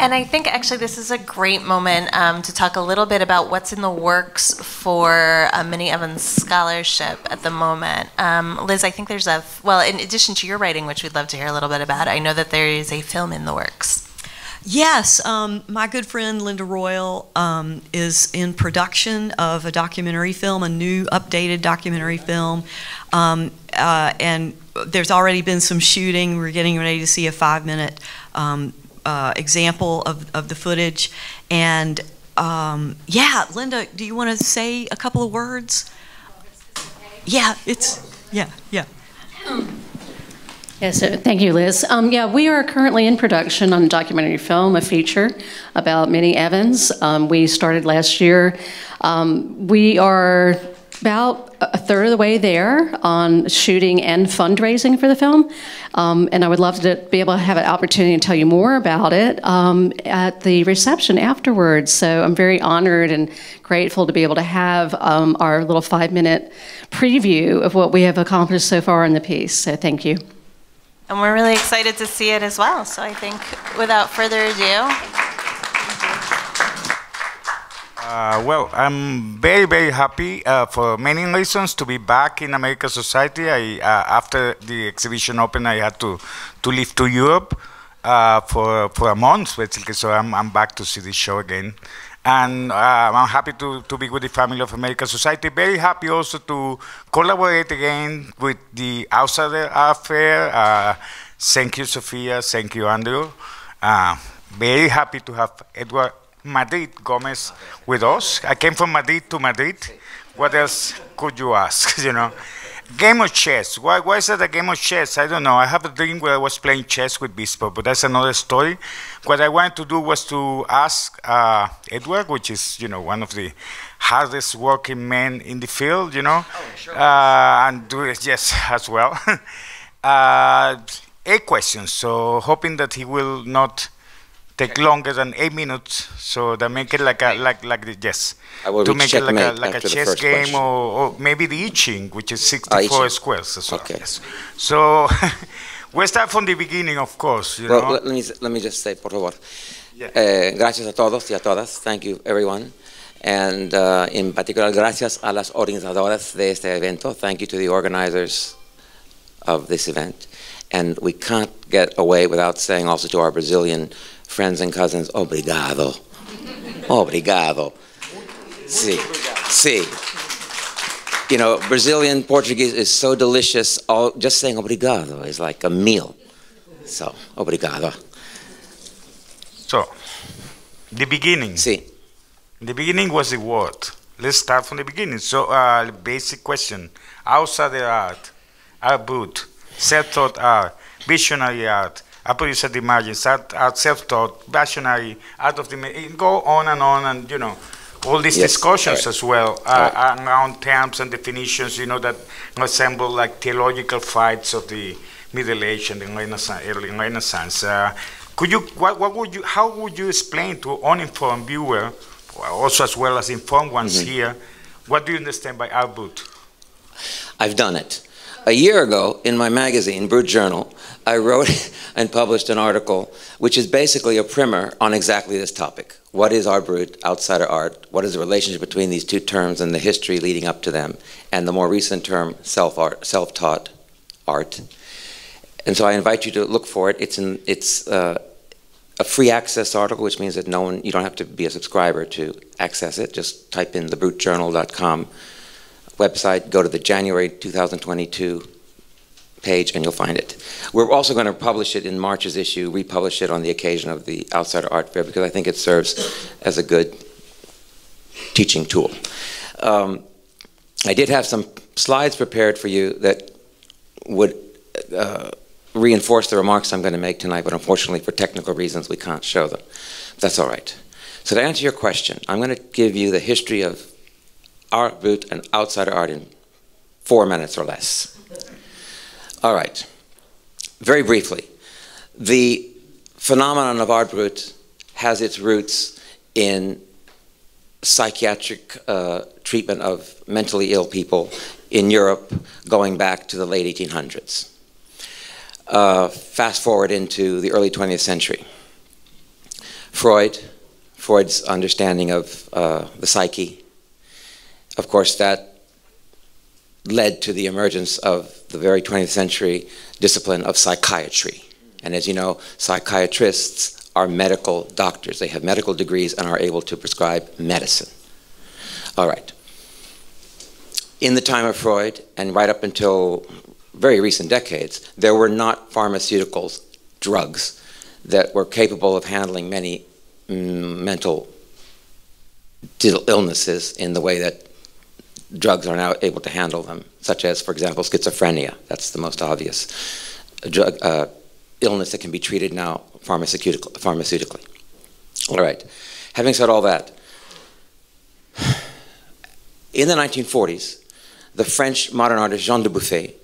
And I think actually this is a great moment um, to talk a little bit about what's in the works for a Minnie Evans Scholarship at the moment. Um, Liz, I think there's a, well, in addition to your writing, which we'd love to hear a little bit about, I know that there is a film in the works. Yes, um, my good friend Linda Royal um, is in production of a documentary film, a new updated documentary film. Um, uh, and there's already been some shooting. We're getting ready to see a five minute um, uh, example of, of the footage. And um, yeah, Linda, do you want to say a couple of words? Yeah, it's, yeah, yeah. Yes, thank you, Liz. Um, yeah, we are currently in production on a documentary film, a feature about Minnie Evans. Um, we started last year. Um, we are about a third of the way there on shooting and fundraising for the film. Um, and I would love to be able to have an opportunity to tell you more about it um, at the reception afterwards. So I'm very honored and grateful to be able to have um, our little five minute preview of what we have accomplished so far in the piece. So thank you. And we're really excited to see it as well. So I think without further ado, Uh, well, I'm very, very happy uh, for many reasons to be back in Americas Society. I, uh, after the exhibition opened, I had to, to leave to Europe uh, for, for a month, basically, so I'm, I'm back to see the show again. And uh, I'm happy to, to be with the family of Americas Society. Very happy also to collaborate again with the Outsider Art Fair. Thank you, Sophia. Thank you, Andrew. very happy to have Edward Madrid Gomez with us. I came from Madrid to Madrid. What else could you ask? you know, game of chess. Why, why is that a game of chess? I don't know. I have a dream where I was playing chess with Bispo, but that's another story. What I wanted to do was to ask uh, Edward, which is you know one of the hardest working men in the field, you know, oh, sure. uh, and do it yes as well. uh, eight questions. So hoping that he will not take longer than eight minutes, so that make it like a like like the yes. to make it like a like a chess game or, or, maybe the I Ching, which is 64 ah, squares as well. Okay. Yes. So we start from the beginning, of course. You well, know? let me let me just say, por favor. Yeah. Eh, gracias a todos y a todas. Thank you, everyone. And uh, in particular, gracias a las organizadoras de este evento. Thank you to the organizers of this event. And we can't get away without saying also to our Brazilian friends and cousins, obrigado. Obrigado. Sí, sí. You know, Brazilian Portuguese is so delicious, all, just saying obrigado is like a meal. So, obrigado. So, the beginning. Sí. The beginning was the word. Let's start from the beginning. So, uh, basic question. Outside the art, art brut, self-taught art, visionary art, I put you at the margins, art, art self-taught, visionary, out of the, go on and on and, you know, all these yes, discussions right. as well uh, right. around terms and definitions, you know, that resemble like theological fights of the Middle Age and the Renaissance, early Renaissance. Uh, could you, what, what, would you, how would you explain to uninformed viewer, also as well as informed ones mm -hmm. here, what do you understand by brut? I've done it. A year ago, in my magazine, Brut Journal, I wrote and published an article which is basically a primer on exactly this topic. What is art brut, outsider art? What is the relationship between these two terms and the history leading up to them? And the more recent term, self-art, self-taught art. And so I invite you to look for it. It's, in, it's uh, a free access article, which means that no one, you don't have to be a subscriber to access it. Just type in thebrutjournal.com website, go to the January 2022 page and you'll find it. We're also going to publish it in March's issue, republish it on the occasion of the Outsider Art Fair because I think it serves as a good teaching tool. Um, I did have some slides prepared for you that would uh, reinforce the remarks I'm going to make tonight, but unfortunately for technical reasons we can't show them. That's all right. So to answer your question, I'm going to give you the history of art brut and outsider art in four minutes or less. All right. Very briefly, the phenomenon of art brut has its roots in psychiatric uh, treatment of mentally ill people in Europe going back to the late 1800s. Uh, fast forward into the early 20th century. Freud, Freud's understanding of uh, the psyche of course, that led to the emergence of the very 20th century discipline of psychiatry. And as you know, psychiatrists are medical doctors. They have medical degrees and are able to prescribe medicine. All right. In the time of Freud, and right up until very recent decades, there were not pharmaceuticals, drugs, that were capable of handling many mm, mental illnesses in the way that drugs are now able to handle them, such as, for example, schizophrenia. That's the most obvious drug uh, illness that can be treated now pharmaceutical, pharmaceutically. All right. Having said all that, in the 1940s, the French modern artist Jean Dubuffet,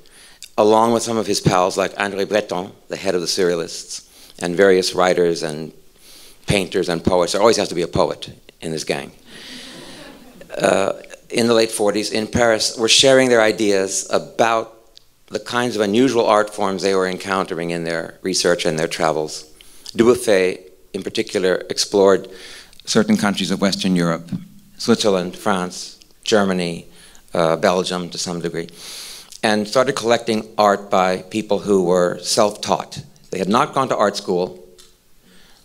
along with some of his pals like André Breton, the head of the Surrealists, and various writers and painters and poets, there always has to be a poet in this gang, uh, in the late 40s in Paris were sharing their ideas about the kinds of unusual art forms they were encountering in their research and their travels. Dubuffet, in particular, explored certain countries of Western Europe Switzerland, France, Germany, uh, Belgium to some degree, and started collecting art by people who were self-taught. They had not gone to art school.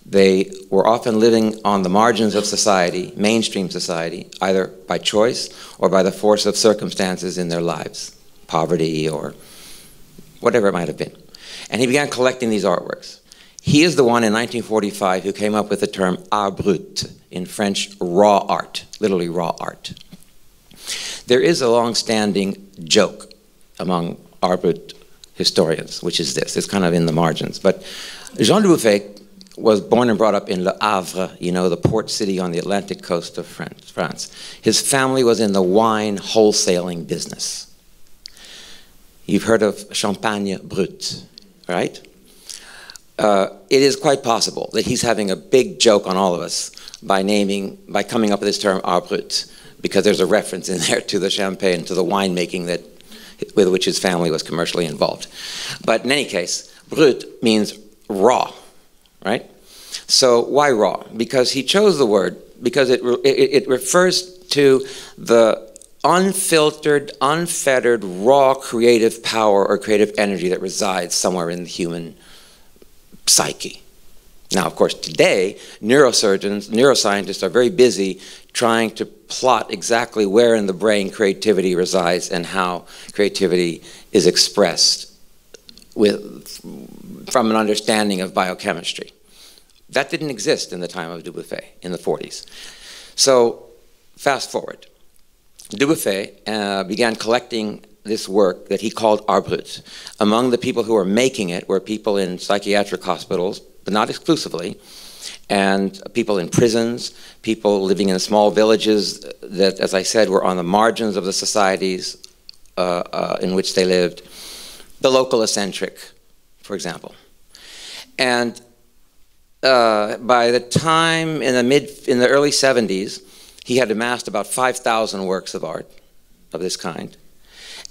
They were often living on the margins of society, mainstream society, either by choice or by the force of circumstances in their lives, poverty or whatever it might have been. And he began collecting these artworks. He is the one in 1945 who came up with the term art brut, in French, raw art, literally raw art. There is a long-standing joke among art brut historians, which is this. It's kind of in the margins. But Jean Dubuffet was born and brought up in Le Havre, you know, the port city on the Atlantic coast of France. His family was in the wine wholesaling business. You've heard of Champagne Brut, right? Uh, it is quite possible that he's having a big joke on all of us by naming, by coming up with this term art brut, because there's a reference in there to the champagne, to the winemaking that, with which his family was commercially involved. But in any case, brut means raw, right? So why raw? Because he chose the word because it, it, it refers to the unfiltered, unfettered, raw creative power or creative energy that resides somewhere in the human psyche. Now, of course, today, neurosurgeons, neuroscientists are very busy trying to plot exactly where in the brain creativity resides and how creativity is expressed with, from an understanding of biochemistry. That didn't exist in the time of Dubuffet in the 40s. So, fast forward. Dubuffet uh, began collecting this work that he called art. Among the people who were making it were people in psychiatric hospitals, but not exclusively, and people in prisons, people living in small villages that, as I said, were on the margins of the societies uh, uh, in which they lived, the local eccentric, for example. And uh, by the time in the mid, in the early 70s, he had amassed about 5,000 works of art of this kind.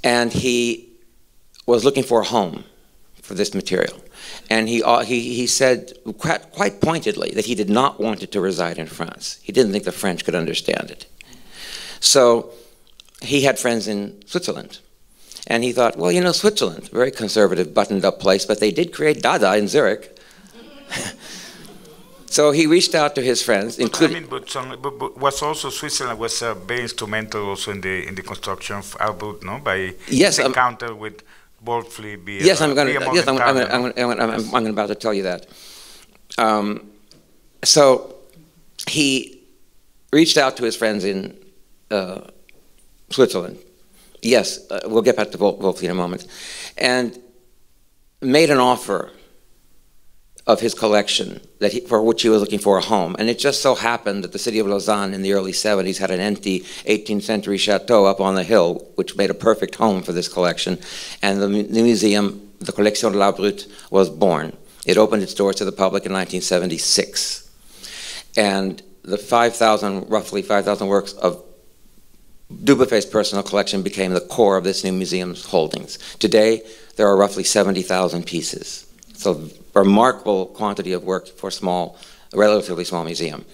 And he was looking for a home for this material. And he, uh, he, he said quite, quite pointedly that he did not want it to reside in France. He didn't think the French could understand it. So he had friends in Switzerland. And he thought, well, you know, Switzerland, very conservative, buttoned up place, but they did create Dada in Zurich. So he reached out to his friends, including. I mean, but, some, but, but was also Switzerland was uh, very instrumental also in the in the construction of brut, no? By yes, the encounter with Wölfli. Yes, I'm going to. Yes, I'm, I'm, I'm, I'm, I'm, I'm about to tell you that. Um, so he reached out to his friends in uh, Switzerland. Yes, uh, we'll get back to Wölfli in a moment, and made an offer of his collection that he, for which he was looking for a home. And it just so happened that the city of Lausanne in the early 70s had an empty 18th century chateau up on the hill, which made a perfect home for this collection. And the, the museum, the Collection de l'Art Brut, was born. It opened its doors to the public in 1976. And the 5,000, roughly 5,000 works of Dubuffet's personal collection became the core of this new museum's holdings. Today, there are roughly 70,000 pieces. So remarkable quantity of work for small, a relatively small museum.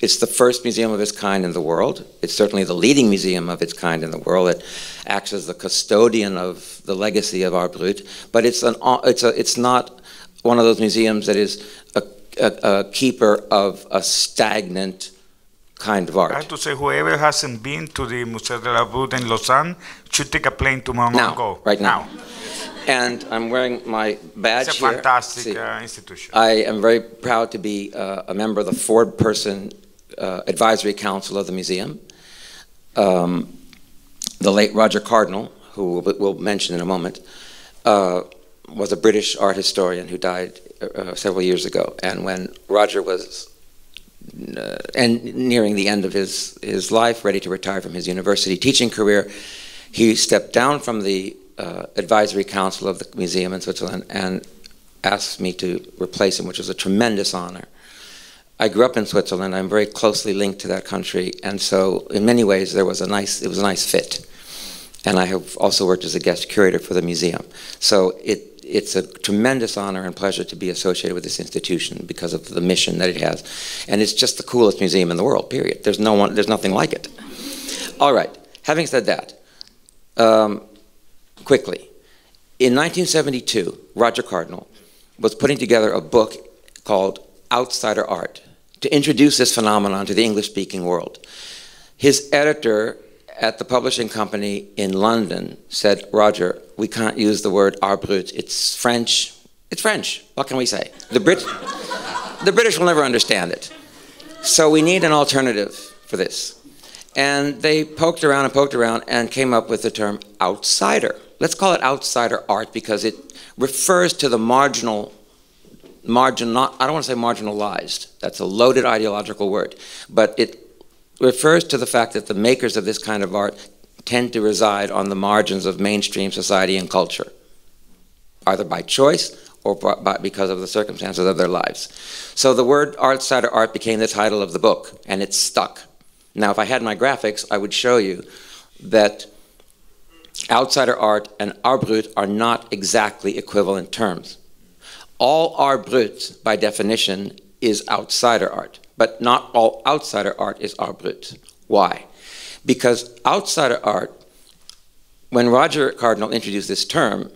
It's the first museum of its kind in the world. It's certainly the leading museum of its kind in the world. It acts as the custodian of the legacy of art brut, but it's, an, it's, a, it's not one of those museums that is a, a, a keeper of a stagnant kind of art. I have to say, whoever hasn't been to the Musée de l'Art Brut in Lausanne should take a plane tomorrow now, and go. Right now. now. And I'm wearing my badge It's a here. fantastic See, uh, institution. I am very proud to be uh, a member of the four-person uh, advisory council of the museum. Um, the late Roger Cardinal, who we'll, we'll mention in a moment, uh, was a British art historian who died uh, several years ago. And when Roger was uh, and nearing the end of his, his life, ready to retire from his university teaching career, he stepped down from the uh, advisory council of the museum in Switzerland and asked me to replace him, which was a tremendous honor. I grew up in Switzerland. I'm very closely linked to that country, and so in many ways there was a nice, it was a nice fit. And I have also worked as a guest curator for the museum. So it, it's a tremendous honor and pleasure to be associated with this institution because of the mission that it has. And it's just the coolest museum in the world, period. There's, no one, there's nothing like it. All right, having said that, um, quickly, in 1972, Roger Cardinal was putting together a book called Outsider Art to introduce this phenomenon to the English-speaking world. His editor at the publishing company in London said, Roger, we can't use the word art brut. It's French. It's French. What can we say? The, Brit the British will never understand it. So we need an alternative for this. And they poked around and poked around and came up with the term outsider. Let's call it outsider art because it refers to the marginal, margin, not, I don't want to say marginalized. That's a loaded ideological word. But it refers to the fact that the makers of this kind of art tend to reside on the margins of mainstream society and culture, either by choice or by, because of the circumstances of their lives. So the word outsider art became the title of the book, and it stuck. Now, if I had my graphics, I would show you that outsider art and art brut are not exactly equivalent terms. All art brut, by definition, is outsider art, but not all outsider art is art brut. Why? Because outsider art, when Roger Cardinal introduced this term,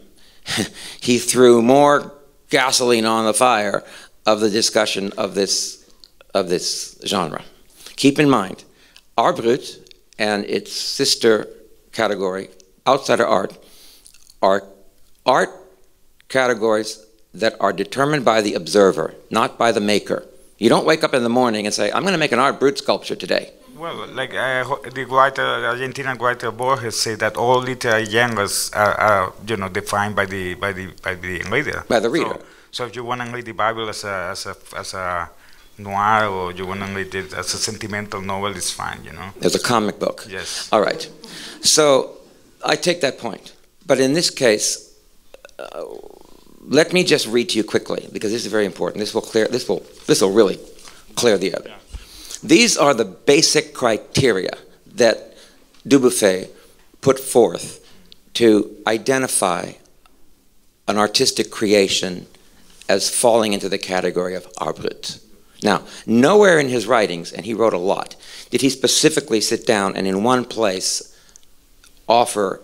he threw more gasoline on the fire of the discussion of this, of this genre. Keep in mind, art brut and its sister category, outsider art, are art categories that are determined by the observer, not by the maker. You don't wake up in the morning and say, I'm going to make an art brut sculpture today. Well, like uh, the writer, Argentinian writer Borges said that all literary genres are, are, you know, defined by the by the by the reader. By the reader. So, so if you want to read the Bible as a as a as a noir or you want to read it as a sentimental novel, it's fine, you know. As a comic book. Yes. All right. So I take that point, but in this case, uh, let me just read to you quickly because this is very important. This will clear. This will this will really clear the other. These are the basic criteria that Dubuffet put forth to identify an artistic creation as falling into the category of art brut. Now, nowhere in his writings, and he wrote a lot, did he specifically sit down and in one place offer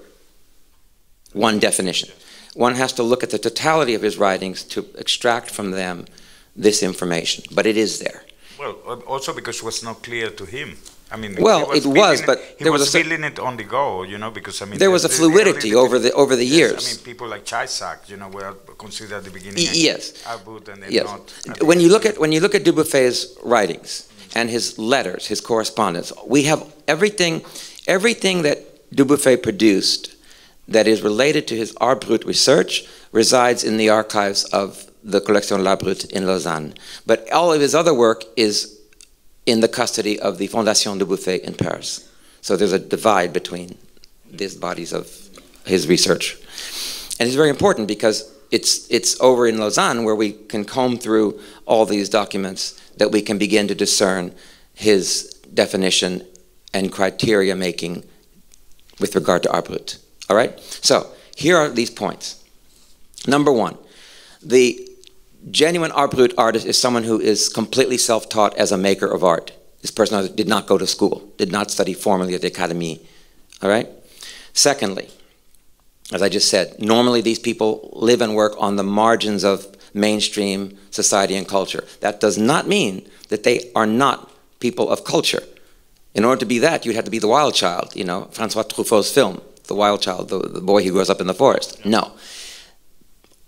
one definition. One has to look at the totality of his writings to extract from them this information, but it is there. Well, also because it was not clear to him. I mean, well, was it was, but he there was, was a feeling it on the go, you know, because I mean, there was a fluidity over the over the yes, years. I mean, people like Chaissac, you know, were considered at the beginning. yes. Abud and yes. Not, when you look at when you look at Dubuffet's writings and his letters, his correspondence, we have everything, everything that Dubuffet produced that is related to his art brut research resides in the archives of the Collection l'Art Brut in Lausanne. But all of his other work is in the custody of the Fondation de Dubuffet in Paris. So there's a divide between these bodies of his research. And it's very important because it's, it's over in Lausanne where we can comb through all these documents that we can begin to discern his definition and criteria making with regard to art brut. All right? So here are these points. Number one, the genuine art brut artist is someone who is completely self-taught as a maker of art. This person did not go to school, did not study formally at the academy. All right? Secondly, as I just said, normally these people live and work on the margins of mainstream society and culture. That does not mean that they are not people of culture. In order to be that, you'd have to be the wild child, you know, Francois Truffaut's film, The Wild Child, the, the boy who grows up in the forest. No.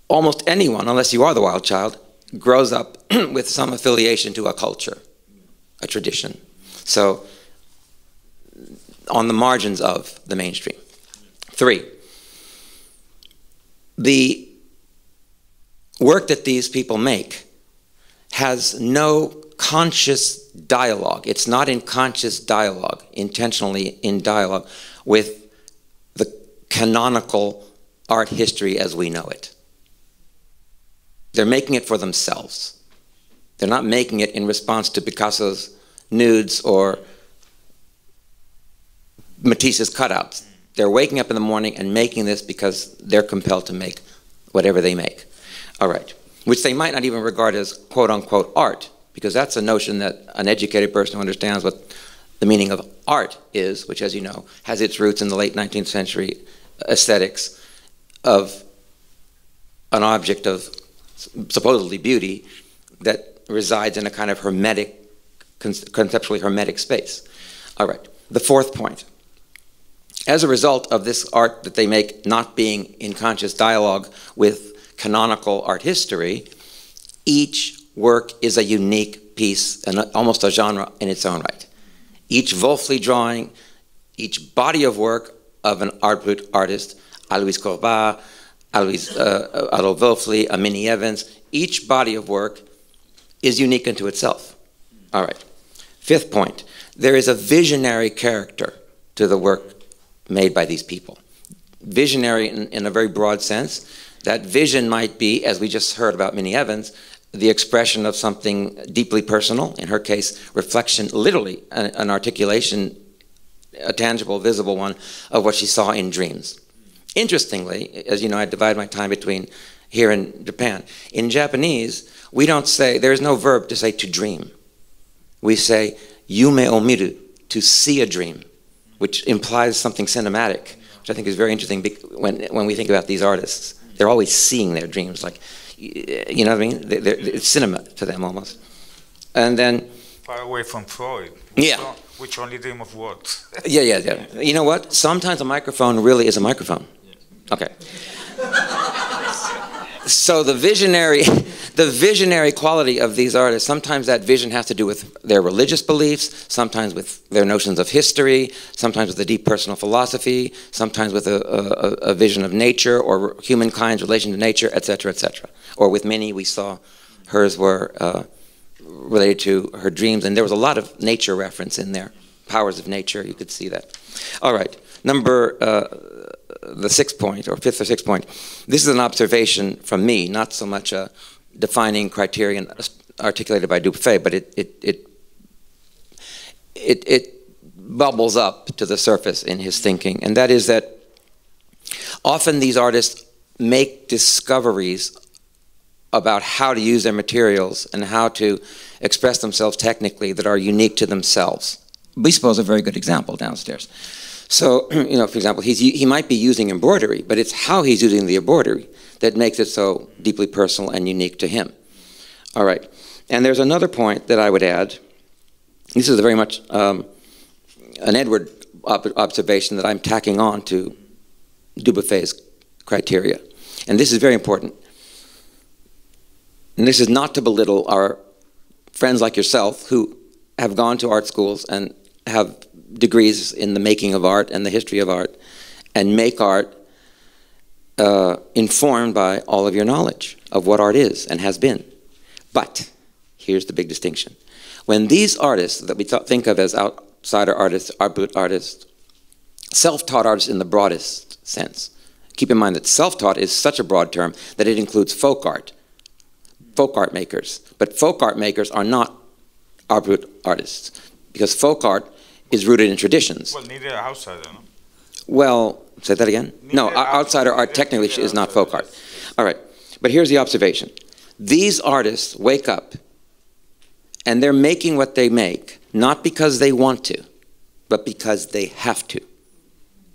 Almost anyone, unless you are the wild child, grows up with some affiliation to a culture, a tradition. So, on the margins of the mainstream. Three, the work that these people make has no conscious dialogue. It's not in conscious dialogue, intentionally in dialogue with canonical art history as we know it. They're making it for themselves. They're not making it in response to Picasso's nudes or Matisse's cutouts. They're waking up in the morning and making this because they're compelled to make whatever they make. All right. Which they might not even regard as quote unquote art, because that's a notion that an educated person who understands what the meaning of art is, which, as you know, has its roots in the late 19th century aesthetics of an object of supposedly beauty that resides in a kind of hermetic, conceptually hermetic space. All right, the fourth point. As a result of this art that they make not being in conscious dialogue with canonical art history, each work is a unique piece and almost a genre in its own right. Each Wölfli drawing, each body of work of an art brut artist, Aloïse Corbaz, Alois, uh, Adolf Wölfli, a Minnie Evans, each body of work is unique unto itself. All right. Fifth point, there is a visionary character to the work made by these people. Visionary in, in a very broad sense. That vision might be, as we just heard about Minnie Evans, the expression of something deeply personal, in her case, reflection, literally an, an, articulation, a tangible, visible one, of what she saw in dreams. Interestingly, as you know, I divide my time between here and Japan. In Japanese, we don't say, there is no verb to say to dream. We say, yume omiru, to see a dream, which implies something cinematic, which I think is very interesting when, when we think about these artists. They're always seeing their dreams, like you know what I mean? They're, they're, it's cinema to them almost. And then. Far away from Freud. Yeah. Which only dream of what? yeah, yeah, yeah. You know what? Sometimes a microphone really is a microphone. Okay. so the visionary the visionary quality of these artists, sometimes that vision has to do with their religious beliefs, sometimes with their notions of history, sometimes with a deep personal philosophy, sometimes with a, a, a vision of nature or humankind's relation to nature, etc., etc. Or with Minnie we saw hers were uh, related to her dreams, and there was a lot of nature reference in there. Powers of nature, you could see that. All right, number uh, the sixth point, or fifth or sixth point. This is an observation from me, not so much a defining criterion articulated by Dubuffet, but it, it, it, it, it bubbles up to the surface in his thinking, and that is that often these artists make discoveries about how to use their materials and how to express themselves technically that are unique to themselves. Bispo is a very good example downstairs. So, you know, for example, he might be using embroidery, but it's how he's using the embroidery that makes it so deeply personal and unique to him. All right. And there's another point that I would add. This is a very much um, an Edward ob observation that I'm tacking on to Dubuffet's criteria. And this is very important. And this is not to belittle our friends like yourself who have gone to art schools and have degrees in the making of art and the history of art and make art uh, informed by all of your knowledge of what art is and has been. But here's the big distinction. When these artists that we think of as outsider artists, art brut artists, self-taught artists in the broadest sense, keep in mind that self-taught is such a broad term that it includes folk art, folk art makers. But folk art makers are not art artists because folk art is rooted in traditions. Well, neither outsider, no? Well, say that again? Neither no, outsider art technically is not folk art. All right, but here's the observation. These artists wake up and they're making what they make, not because they want to, but because they have to.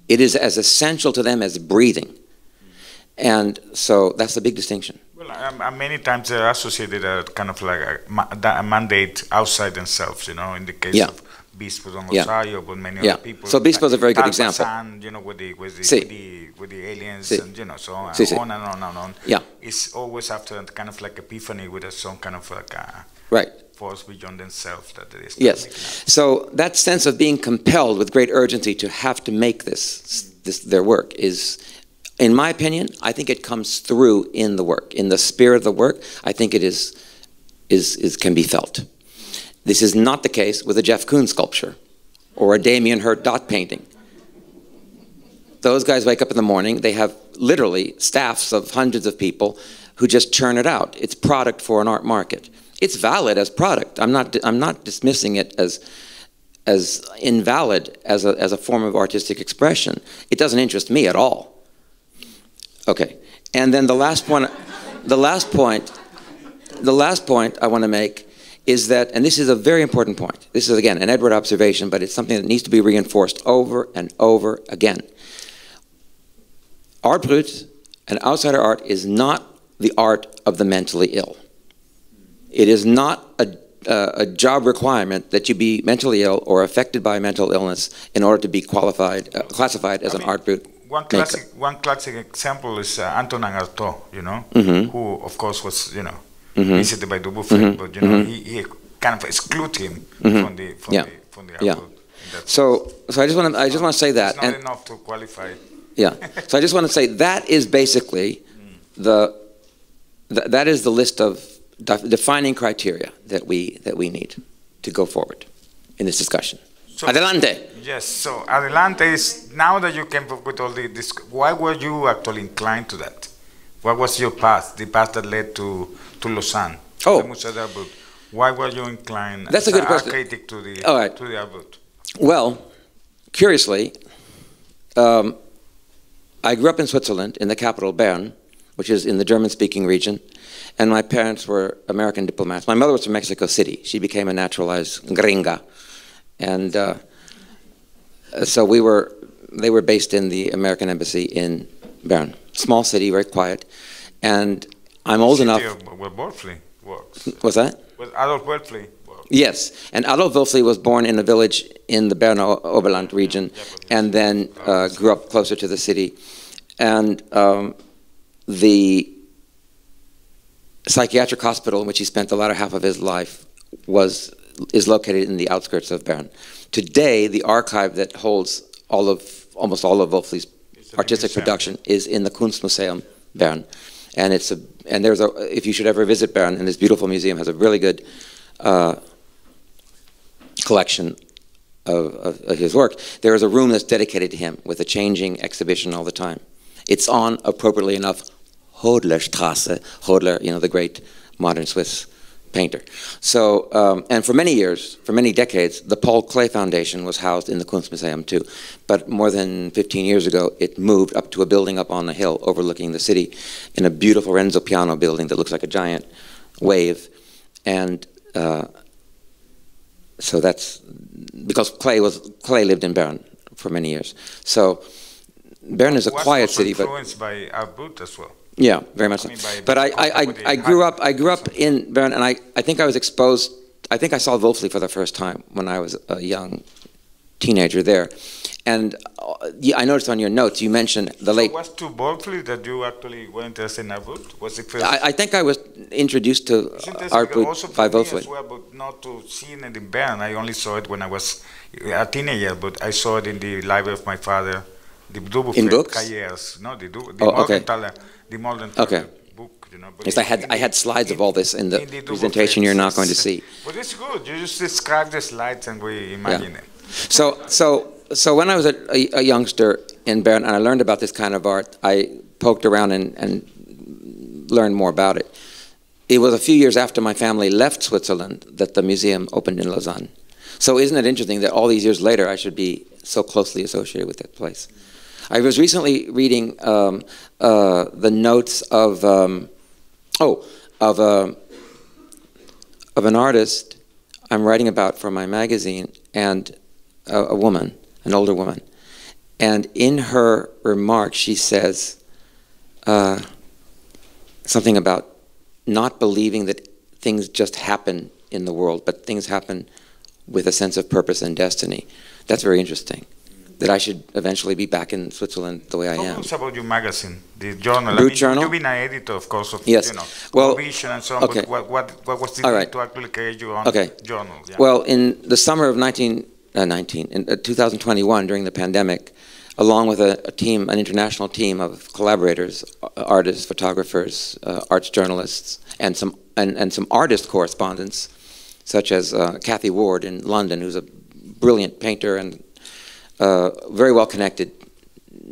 It is as essential to them as breathing. And so that's the big distinction. Well, um, many times they're associated a kind of like uh, a, a mandate outside themselves, you know, in the case yeah. of Bispo do Rosario, but many yeah. other people. So Bispo is a very good example. you know, with the with the, sí. with the, with the aliens sí. and you know, so on, sí, sí. on and on and on. Yeah. It's always after kind of like epiphany with a, some kind of like a right force beyond themselves that they start Yes. So that sense of being compelled with great urgency to have to make this, this their work is, in my opinion, I think it comes through in the work, in the spirit of the work. I think it is, is, is can be felt. This is not the case with a Jeff Koons sculpture or a Damien Hirst dot painting. Those guys wake up in the morning, they have literally staffs of hundreds of people who just churn it out. It's product for an art market. It's valid as product. I'm not, I'm not dismissing it as, as invalid as a, as a form of artistic expression. It doesn't interest me at all. Okay. And then the last point, the last point, the last point I want to make is that, and this is a very important point. This is again an Edward observation, but it's something that needs to be reinforced over and over again. Art brut and outsider art is not the art of the mentally ill. It is not a, uh, a job requirement that you be mentally ill or affected by mental illness in order to be qualified, uh, classified as an art brut One classic, one classic example is uh, Antonin Artaud, you know, Mhm. who of course was, you know, Mhm. visited by Dubuffet, Mhm. but you know, Mhm. he, he kind of exclude him Mhm. from the from yeah. the from the yeah. So, so I just want to, I just want to say that, It's not and enough to qualify. yeah. So I just want to say that is basically the, th- that is the list of def- defining criteria that we that we need to go forward in this discussion. So- Adelante. Yes. So adelante is now that you came up with all the this. Why were you actually inclined to that? What was your path? The path that led to to Lausanne. Oh. the Musée d'Art Why were you inclined? That's a good question. critic to the All right. to the Art Well, curiously, um, I grew up in Switzerland, in the capital, Bern, which is in the German speaking region, and my parents were American diplomats. My mother was from Mexico City. She became a naturalized gringa. And uh, so we were, they were based in the American embassy in Bern. Small city, very quiet. And I'm old enough. Of, where Wölfli works. What's that? Was Adolf Wölfli. Yes, and Adolf Wölfli was born in a village in the Berner Oberland region, and then uh, grew up closer to the city. And um, the psychiatric hospital in which he spent the latter half of his life was is located in the outskirts of Bern. Today, the archive that holds all of almost all of Wölfli's artistic production is in the Kunstmuseum Bern, and it's a and there's a if you should ever visit Bern, and this beautiful museum has a really good. Uh, collection of, of, of his work, there is a room that's dedicated to him with a changing exhibition all the time. It's on, appropriately enough, Hodlerstrasse, Hodler, you know, the great modern Swiss painter. So, um, and for many years, for many decades, the Paul Klee Foundation was housed in the Kunstmuseum too. But more than 15 years ago, it moved up to a building up on the hill overlooking the city in a beautiful Renzo Piano building that looks like a giant wave. And uh, so that's because Klee was Klee lived in Bern for many years. So Bern is a quiet city, but influenced by Art as well. Yeah, very much so. I mean, by- But I, I, I, I grew up I grew up in Bern, and I, I think I was exposed. I think I saw Wölfli for the first time when I was a young teenager there, and uh, I noticed on your notes you mentioned the late. So was to Wölfli that you actually were interested in Art Was it first? I, I think I was introduced to art by Wölfli. well, but not to seeing it in Bern. I only saw it when I was a teenager, but I saw it in the library of my father, the Dubuffet In books? Cahiers, no, the, the Oh, okay. Morgenthaler, the Morgenthaler Okay. book, you know. Yes, I had in I had slides of all this in the in the presentation you're not going to see. But it's good. You just describe the slides and we imagine it. So, so, so when I was a, a, a youngster in Bern and I learned about this kind of art, I poked around and, and learned more about it. It was a few years after my family left Switzerland that the museum opened in Lausanne. So isn't it interesting that all these years later I should be so closely associated with that place? I was recently reading um, uh, the notes of, um, oh, of, um of an artist I'm writing about for my magazine, and a, a woman, an older woman. And in her remarks, she says uh, something about not believing that things just happen in the world, but things happen with a sense of purpose and destiny. That's very interesting. That I should eventually be back in Switzerland the way I am. us about your magazine, the journal. Brut I mean, Journal? You've been an editor, of course, of Yes. you know, Well, vision and so on. okay. But what, what, what was the All right. to actually create your own Okay. journal? Yeah. Well, in the summer of 19, uh, 19 in uh, 2021, during the pandemic, along with a, a team, an international team of collaborators, uh, artists, photographers, uh, arts journalists, and some and, and some artist correspondents, such as uh, Kathy Ward in London, who's a brilliant painter and uh, very well connected.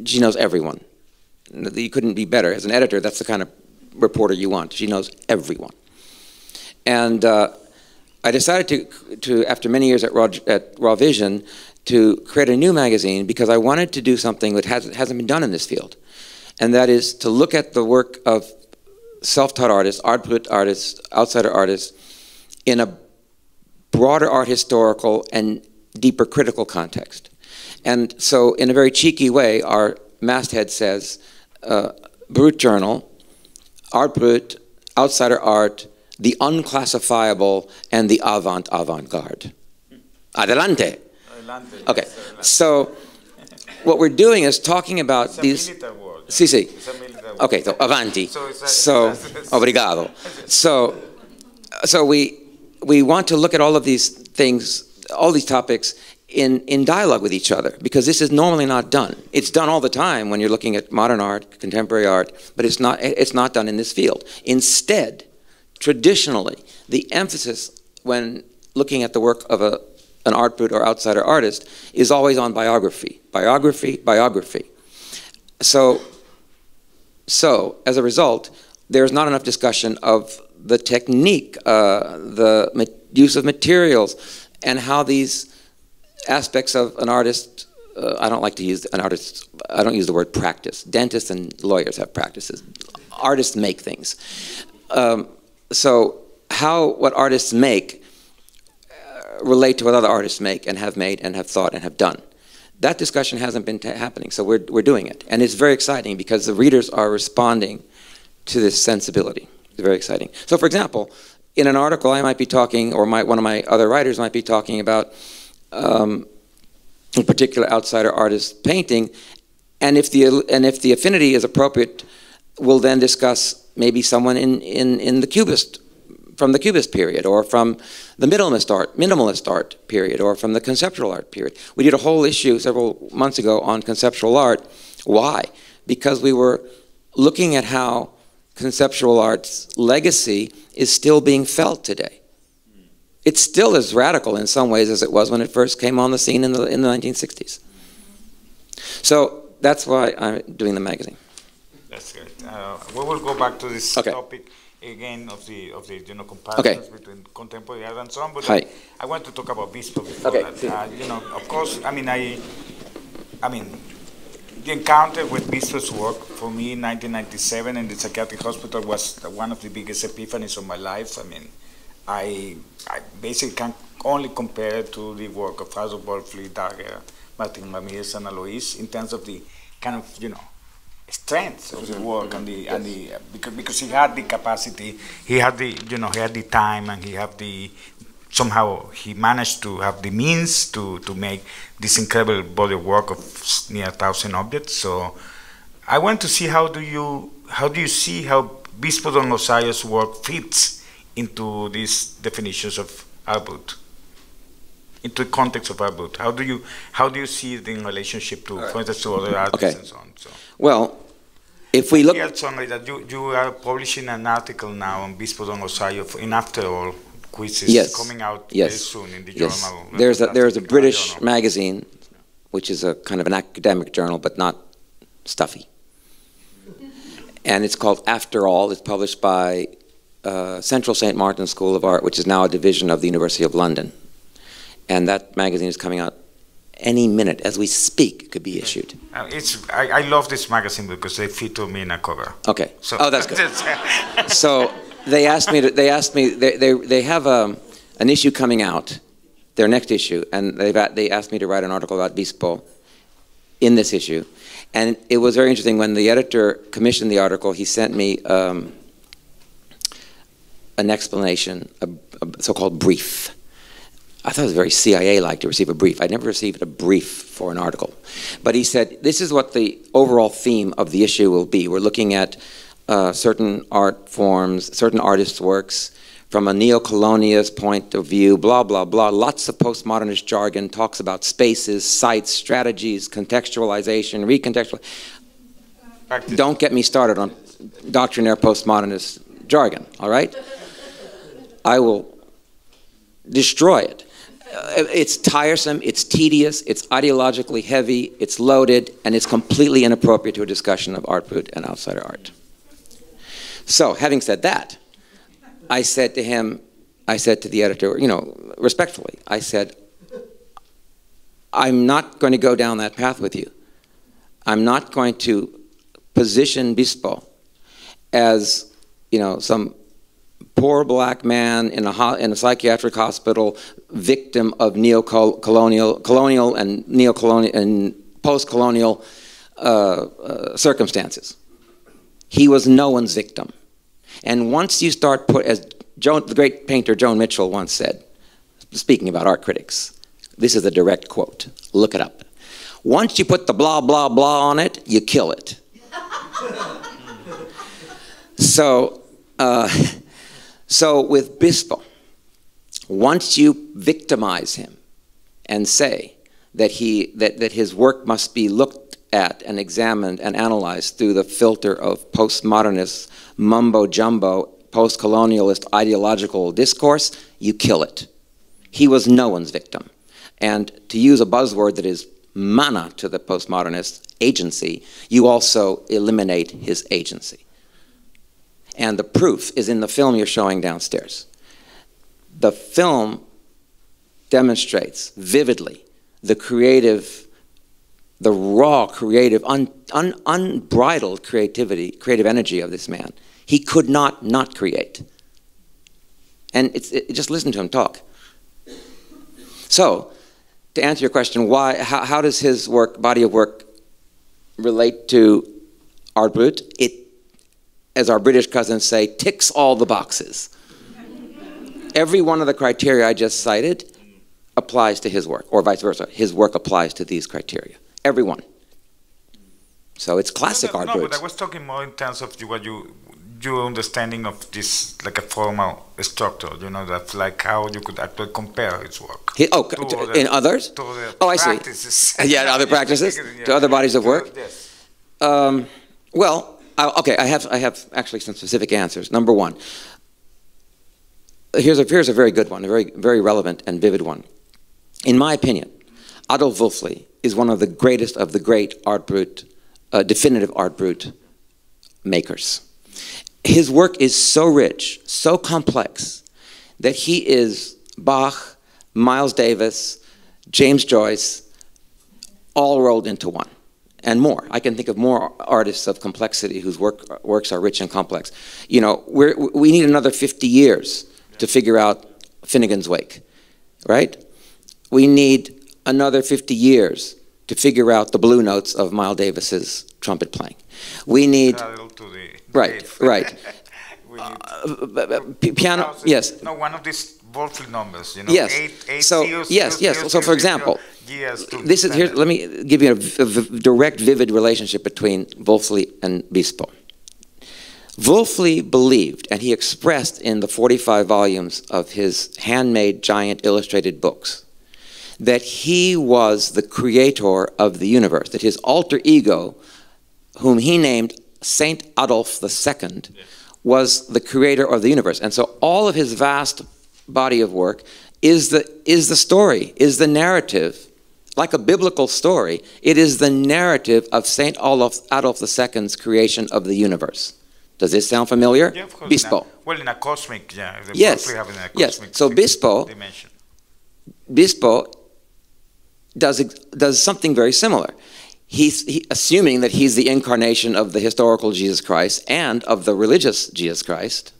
She knows everyone. You couldn't be better as an editor. That's the kind of reporter you want. She knows everyone. And uh, I decided to, to, after many years at Raw, at Raw Vision, to create a new magazine because I wanted to do something that hasn't, hasn't been done in this field. and that is to look at the work of self-taught artists, art brut artists, outsider artists, in a broader art historical and deeper critical context. And so, in a very cheeky way, our masthead says, uh, Brut Journal, Art Brut, Outsider Art, the unclassifiable, and the avant avant garde. Adelante. Adelante. Okay, so what we're doing is talking about these. Sí, sí. Okay, so avanti. So, obrigado. So, so we we want to look at all of these things, all these topics in, in dialogue with each other because this is normally not done. It's done all the time when you're looking at modern art, contemporary art, but it's not, it's not done in this field. Instead, traditionally, the emphasis when looking at the work of a, an art brut or outsider artist is always on biography, biography, biography. So, so as a result, there's not enough discussion of the technique, uh, the use of materials, and how these aspects of an artist, uh, I don't like to use an artist, I don't use the word practice. Dentists and lawyers have practices. Artists make things. Um, so how what artists make uh, relate to what other artists make and have made and have thought and have done. That discussion hasn't been happening, so we're, we're doing it. And it's very exciting because the readers are responding to this sensibility. It's very exciting. So for example, in an article I might be talking, or my, one of my other writers might be talking about um, a particular outsider artist painting, and if the and if the affinity is appropriate, we'll then discuss maybe someone in, in, in the Cubist from the Cubist period, or from the minimalist art, minimalist art period, or from the conceptual art period. We did a whole issue several months ago on conceptual art. Why? Because we were looking at how conceptual art's legacy is still being felt today it's still as radical in some ways as it was when it first came on the scene in the, in the 1960s. So that's why I'm doing the magazine. That's good. Uh, we will go back to this okay. topic again of the of the you know comparisons okay. between contemporary art and so on. But Hi. I, I want to talk about Bispo before okay. that. Uh, you know, of course, I mean, I, I mean, the encounter with Bispo's work for me in 1997 in the psychiatric hospital was one of the biggest epiphanies of my life. I mean, I, I basically can only compare it to the work of Harold Fleet Daguerre, Martin Ramirez, and Aloïse in terms of the kind of, you know, strength of the mm-hmm. work and the and the because because he had the capacity, he had the you know he had the time and he had the somehow he managed to have the means to to make this incredible body of work of near a thousand objects. So I want to see how do you how do you see how Bispo do Rosario's work fits into these definitions of art into the context of art? How do you how do you see it in relationship to, for instance, to other artists okay. and so on? So. Well, if we look, yeah, something that you you are publishing an article now on Bispo do Rosario in After All, which is yes. coming out yes. very soon in the yes. journal. There's a there's a British magazine, which is a kind of an academic journal, but not stuffy. And it's called After All. It's published by uh, Central St. Martin's School of Art, which is now a division of the University of London. And that magazine is coming out any minute, as we speak, could be issued. Uh, it's, I, I, love this magazine because they feature me in a cover. Okay. So, oh, that's good. so they asked me to, they asked me, they, they, they have a, um, an issue coming out, their next issue, and they've, they asked me to write an article about Bispo in this issue. And it was very interesting when the editor commissioned the article, he sent me um, an explanation, a, a so-called brief. I thought it was very CIA-like to receive a brief. I never received a brief for an article. But he said, this is what the overall theme of the issue will be. We're looking at uh, certain art forms, certain artists' works, from a neo-colonialist point of view, blah, blah, blah. Lots of postmodernist jargon talks about spaces, sites, strategies, contextualization, recontextualization. Don't get me started on doctrinaire postmodernist jargon, all right? I will destroy it. Uh, it's tiresome, it's tedious, it's ideologically heavy, it's loaded, and it's completely inappropriate to a discussion of art brut and outsider art. So, having said that, I said to him, I said to the editor, you know, respectfully, I said, I'm not going to go down that path with you. I'm not going to position Bispo as, you know, some poor black man in a, in a psychiatric hospital, victim of neo-colonial, colonial and neo-colonial and post-colonial uh, uh, circumstances. He was no one's victim. And once you start put, as Joan, the great painter Joan Mitchell once said, speaking about art critics, this is a direct quote. Look it up. Once you put the blah blah blah on it, you kill it. so, uh, so with Bispo, once you victimize him and say that he that, that his work must be looked at and examined and analyzed through the filter of postmodernist mumbo jumbo post-colonialist ideological discourse, you kill it. He was no one's victim. And to use a buzzword that is mana to the postmodernist agency, you also eliminate his agency. And the proof is in the film you're showing downstairs. The film demonstrates vividly the creative, the raw creative, un, un, unbridled creativity, creative energy of this man. He could not not create. And it's, it, just listen to him talk. So, to answer your question, why, how, how does his work, body of work, relate to Art Brut? It, as our British cousins say, ticks all the boxes. Every one of the criteria I just cited applies to his work, or vice versa. His work applies to these criteria. Every one. So it's classic no, Art no, but I was talking more in terms of what you your understanding of this like a formal structure, you know, that's like how you could actually compare his work. He, oh, to other- in others? to other oh, I see. yeah, other practices, Yeah. to other bodies of work. Yes. Um, well, I, okay, I have, I have actually some specific answers. Number one, here's a, here's a very good one, a very, very relevant and vivid one. In my opinion, Adolf Wölfli is one of the greatest of the great art brut, uh, definitive art brut makers. His work is so rich, so complex, that he is Bach, Miles Davis, James Joyce, all rolled into one, and more. I can think of more artists of complexity whose work, works are rich and complex. You know, we're, we need another 50 years to figure out Finnegans Wake, right? We need another 50 years to figure out the blue notes of Miles Davis's trumpet playing. We need, to the right, right. Uh, piano, yes. No, one of these Wölfli numbers, you know. Yes. Eight, eight so zeros, yes, zeros, yes. zeros, So for example, this is here. Let me give you a direct, vivid relationship between Wölfli and Bispo. Wölfli believed, and he expressed in the 45 volumes of his handmade giant illustrated books, that he was the creator of the universe, that his alter ego, whom he named Saint Adolf II, was the creator of the universe. And so all of his vast body of work is the, is the story, is the narrative, like a biblical story. It is the narrative of Saint Adolf, Adolf II's creation of the universe. Does this sound familiar? Yeah, of course. in a- Bispo. well, in a cosmic, yeah. Yes, a yes. So Bispo, dimension. Bispo does, does something very similar. He's he, assuming that he's the incarnation of the historical Jesus Christ and of the religious Jesus Christ.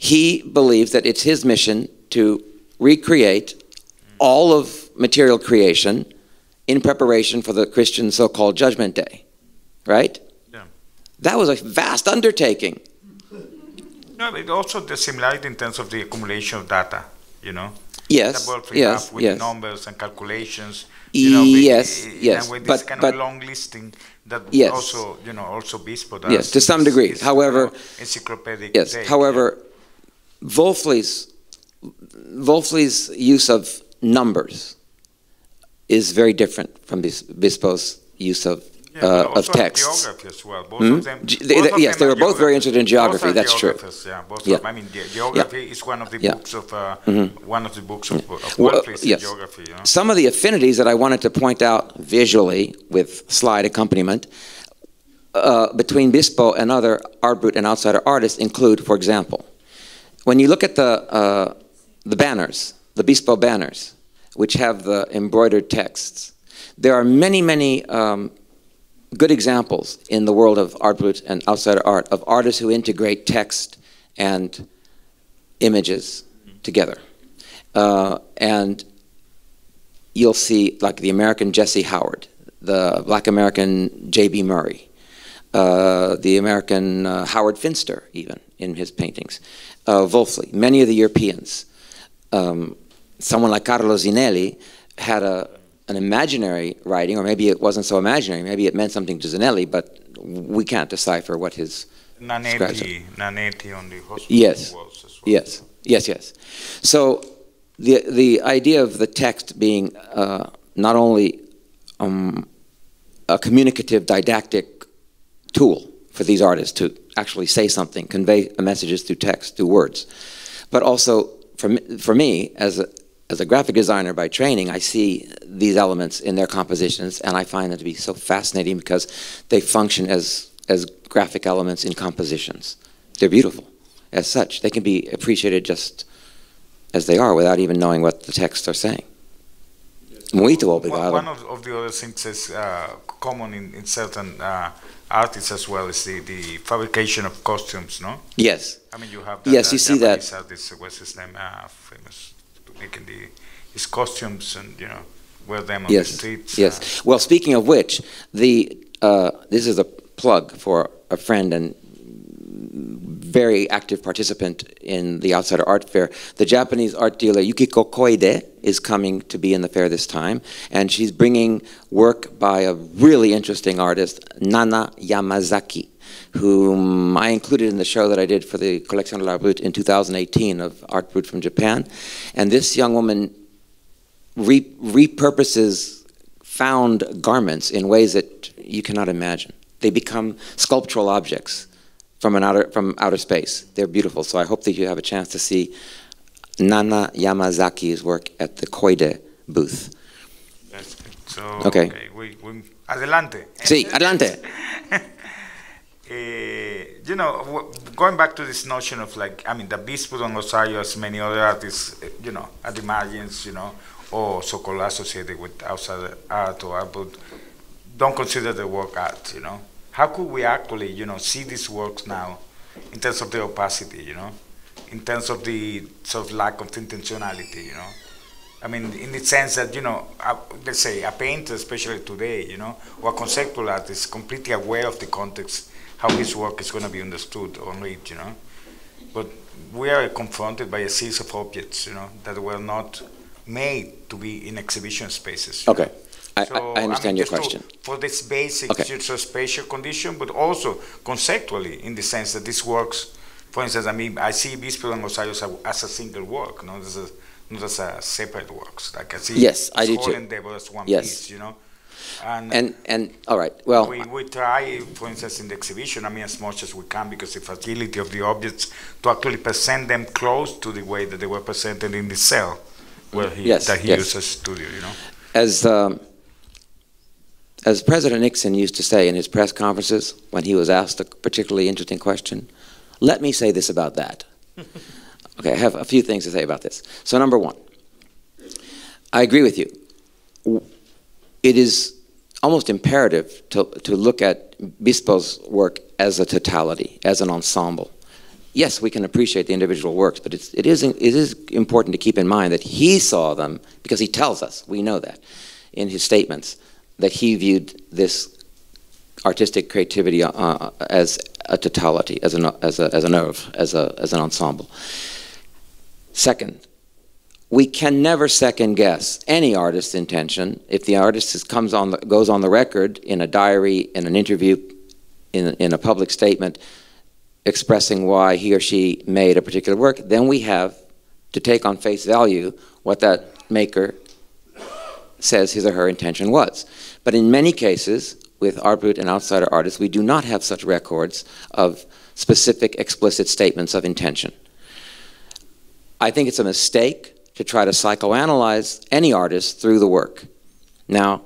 He believes that it's his mission to recreate all of material creation in preparation for the Christian so-called Judgment Day, right? Yeah. That was a vast undertaking. No, but also the similarity in terms of the accumulation of data, you know? Yes, The Wölfli yes, with yes. numbers and calculations. You know, Yes, in yes, way, this but- kind but- of long listing that Yes. also, you know, also Bispo does. Yes, to some degree. it's, However- encyclopedic. Yes. take, However, Wölfli's Wölfli's use of numbers is very different from Bispo's use of Yeah, uh, of texts. Geography as well. Both Hmm? of them. They- both they- of yes, them they were both very interested in geography. That's true. Yeah, both Yeah. of. I mean, ge- geography is one of the Yeah. books of uh, Mhm. one of the books of, of Well, yes. geography. You know? Some of the affinities that I wanted to point out visually with slide accompaniment uh, between Bispo and other art brut and outsider artists include, for example, when you look at the, uh, the banners, the Bispo banners, which have the embroidered texts, there are many, many um, good examples in the world of art brut and outsider art of artists who integrate text and images together. Uh, and you'll see like the American Jesse Howard, the black American J.B. Murray, uh, the American uh, Howard Finster, even in his paintings, uh, Wölfli, many of the Europeans. Um, someone like Carlo Zinelli had a, an imaginary writing, or maybe it wasn't so imaginary, maybe it meant something to Zinelli, but we can't decipher what his Nannetti, Nannetti on the hospital Yes. walls as well. Yes, yes, yes. So the, the idea of the text being uh, not only um, a communicative, didactic tool for these artists to actually say something, convey messages through text, through words, but also for me, for me as a, as a graphic designer by training, I see these elements in their compositions, and I find them to be so fascinating because they function as, as graphic elements in compositions. They're beautiful as such. They can be appreciated just as they are without even knowing what the texts are saying. One of, of the other things is uh, common in, in certain uh, artists as well is the, the fabrication of costumes, no? Yes. I mean, you have that, Yes, uh, you see that. Japanese artist, what's his name, uh, famous, making the, his costumes and, you know, wear them on yes. the streets. Yes. Well, speaking of which, the uh, this is a plug for a friend and very active participant in the Outsider Art Fair. The Japanese art dealer Yukiko Koide is coming to be in the fair this time, and she's bringing work by a really interesting artist, Nana Yamazaki, whom I included in the show that I did for the Collection de l'Art Brut in 2018 of Art Brut from Japan. And this young woman re- repurposes found garments in ways that you cannot imagine. They become sculptural objects from an outer from outer space. They're beautiful. So I hope that you have a chance to see Nana Yamazaki's work at the Koide booth. So, Okay. we, we, adelante. Sí, adelante. Eh, you know, going back to this notion of like, I mean, the Bispo do Rosario, as many other artists, eh, you know, at the margins, you know, or so-called associated with outside art or art, but don't consider the work art, you know. How could we actually, you know, see these works now in terms of the opacity, you know, in terms of the sort of lack of intentionality, you know? I mean, in the sense that, you know, let's say a painter, especially today, you know, or a conceptual artist is completely aware of the context, how his work is going to be understood or read, you know. But we are confronted by a series of objects, you know, that were not made to be in exhibition spaces. Okay. know. I, So, I understand your just to- question. for this basic Okay. sort of spatial condition, but also conceptually, in the sense that this works. For instance, I mean, I see Bispo and Rosario as a, single work, not as a, not as a separate works. Like I see Yes, I do too. endeavor as one Yes. piece, you know. And, And and all right. Well, we, we try, for instance, in the exhibition, I mean, as much as we can, because the facility of the objects to actually present them close to the way that they were presented in the cell, where he Yes, that he yes. used as studio, you know. as um, as President Nixon used to say in his press conferences when he was asked a particularly interesting question, let me say this about that. okay, I have a few things to say about this. So, number one, I agree with you. It is almost imperative to, to look at Bispo's work as a totality, as an ensemble. Yes, we can appreciate the individual works, but it's, it, is, it is important to keep in mind that he saw them, because he tells us, we know that, in his statements, that he viewed this artistic creativity uh, as a totality, as, an, as, a, as an oeuvre, as, a, as an ensemble. Second, we can never second guess any artist's intention if the artist is, comes on the, goes on the record in a diary, in an interview, in, in a public statement expressing why he or she made a particular work, then we have to take on face value what that maker says his or her intention was. But in many cases, with art brut and outsider artists, we do not have such records of specific explicit statements of intention. I think it's a mistake to try to psychoanalyze any artist through the work. Now,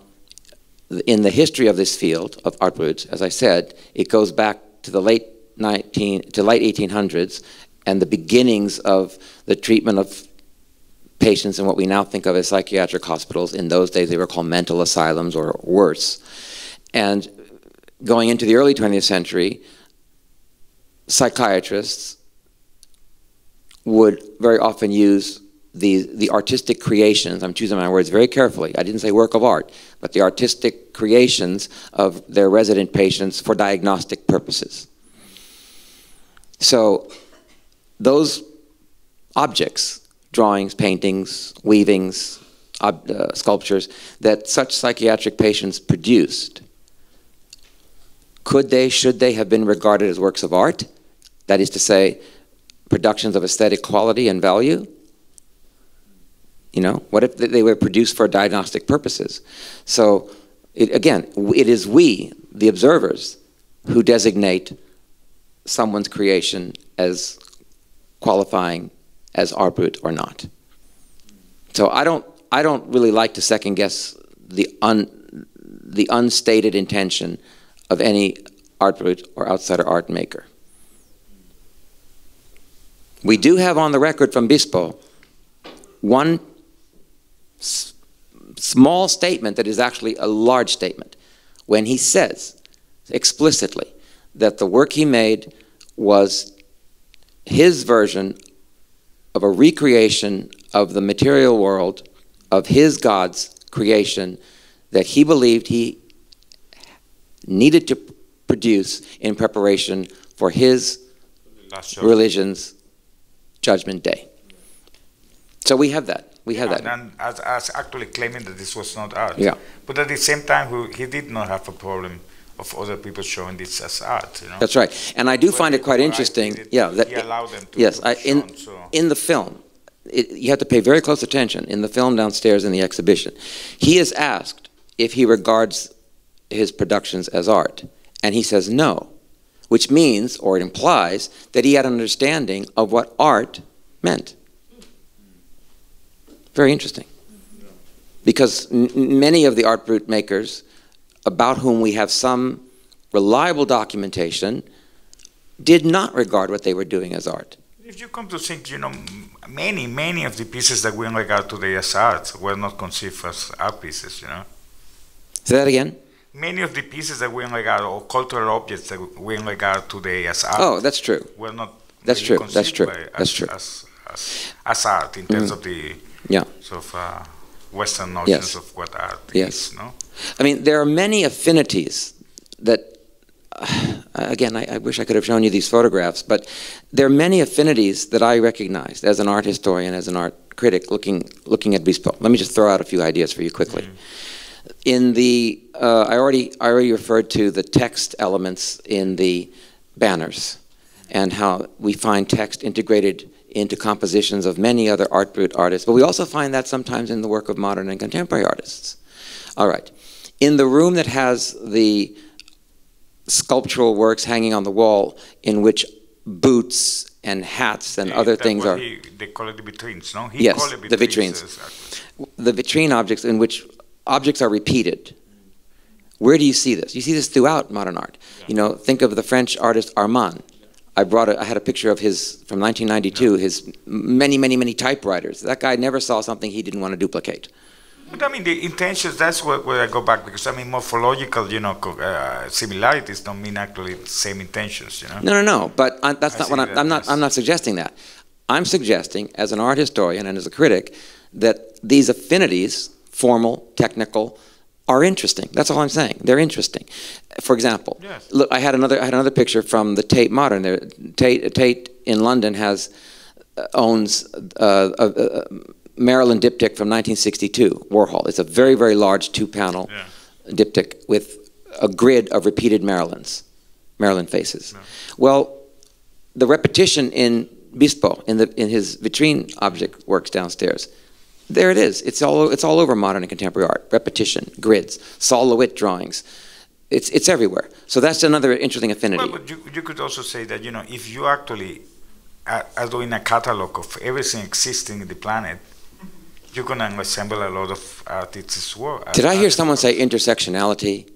in the history of this field of art brut, as I said, it goes back to the late 19 to late 1800s and the beginnings of the treatment of patients in what we now think of as psychiatric hospitals. In those days, they were called mental asylums or worse. And going into the early 20th century, psychiatrists would very often use the, the artistic creations, I'm choosing my words very carefully, I didn't say work of art, but the artistic creations of their resident patients for diagnostic purposes. So those objects, drawings, paintings, weavings, uh, sculptures that such psychiatric patients produced, could they, should they have been regarded as works of art? That is to say, productions of aesthetic quality and value? You know, what if they were produced for diagnostic purposes? So, it, again, it is we, the observers, who designate someone's creation as qualifying as art brut or not. So I don't, I don't really like to second guess the, un, the unstated intention of any art brut or outsider art maker. We do have on the record from Bispo one small statement that is actually a large statement when he says explicitly that the work he made was his version of a recreation of the material world of his God's creation that he believed he needed to produce in preparation for his religion's judgment day. So we have that. We have that. And as, as actually claiming that this was not art. Yeah. But at the same time, he did not have a problem of other people showing this as art. You know? That's right, and I do find it quite interesting. Yeah, that he allowed them to yes, I, in shown, so. in the film, it, you have to pay very close attention in the film downstairs in the exhibition. He is asked if he regards his productions as art, and he says no, which means or it implies that he had an understanding of what art meant. Very interesting, because many of the art brut makers about whom we have some reliable documentation did not regard what they were doing as art. If you come to think, you know, many, many of the pieces that we regard today as art were not conceived as art pieces, you know. Say that again? Many of the pieces that we regard, or cultural objects that we regard today as art. Oh, that's true. Were not that's really true. That's true. as, That's true. As, as, as art in terms Mhm. of the Yeah. sort of uh, Western notions Yes. of what art Yes. is, no? I mean, there are many affinities that, uh, again, I, I wish I could have shown you these photographs, but there are many affinities that I recognized as an art historian, as an art critic, looking, looking at Bispo. Let me just throw out a few ideas for you quickly. In the, uh, I, already, I already referred to the text elements in the banners and how we find text integrated into compositions of many other art brut artists, but we also find that sometimes in the work of modern and contemporary artists. All right. In the room that has the sculptural works hanging on the wall in which boots and hats and other things are He, they call it the vitrines, no? He yes the vitrines. exactly. the vitrine objects in which objects are repeated. Where do you see this? You see this throughout modern art. You know think of the french artist Arman. I brought a, i had a picture of his from 1992 his many many many typewriters. That guy never saw something he didn't want to duplicate But I mean, the intentions, that's where, where I go back, because I mean, morphological, you know, uh, similarities don't mean actually the same intentions, you know? No, no, no. But I, that's I not what I'm, that, I'm not. I'm not suggesting that. I'm suggesting, as an art historian and as a critic, that these affinities, formal, technical, are interesting. That's all I'm saying. They're interesting. For example, Yes. look, I had another. I had another picture from the Tate Modern. There, Tate, Tate in London has uh, owns uh, a, a Marilyn diptych from 1962, Warhol. It's a very, very large two-panel diptych with a grid of repeated Marilyns, Marilyn faces. Well, the repetition in Bispo, in, the, in his vitrine object works downstairs, there it is. It's all, it's all over modern and contemporary art. Repetition, grids, Sol-LeWitt drawings. It's, it's everywhere. So that's another interesting affinity. Well, but you, you could also say that, you know, if you actually are, are doing a catalog of everything existing in the planet, you're going to assemble a lot of artists' work. Did I hear someone say intersectionality?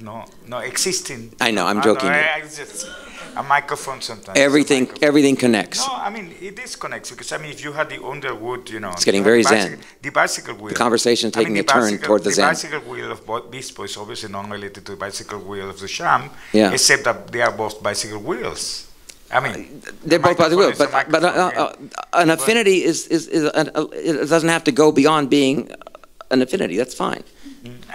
No, no, existing. I know, I'm joking. I, I just, a microphone sometimes. Everything, everything connects. No, I mean it disconnects because I mean if you had the Underwood, you know, It's getting very the zen. The bicycle wheel. The conversation I mean, taking the a turn toward the zen. The bicycle wheel of Bispo is obviously not related to the bicycle wheel of Duchamp, Yeah. except that they are both bicycle wheels. I mean, They're both by the wheel, microphone is a but, but uh, uh, an affinity is, is, is an, uh, it doesn't have to go beyond being an affinity, that's fine.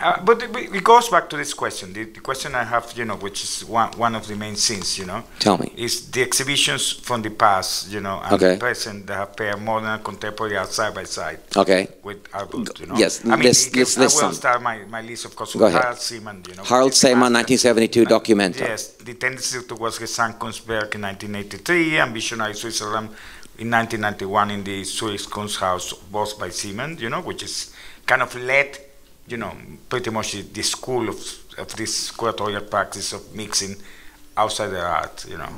Uh, but it, it goes back to this question. The, the question I have, you know, which is one, one of the main things, you know, Tell me. is the exhibitions from the past, you know, and Okay. the present that have paired modern and contemporary art side by side. Okay. With Albert, you know. yes, I mean, it can- list- I will some. start my, my list, of course, Go with ahead. Harold Szeemann, you know. Harold Szeemann, 1972, Documenta. Yes, the tendency towards the Gesamtkunstwerk in 1983 and Visionary Switzerland in 1991 in the Swiss Kunsthaus, both by Siemens, you know, which is kind of led, you know, pretty much the, the school of, of this curatorial practice of mixing outsider art, you know,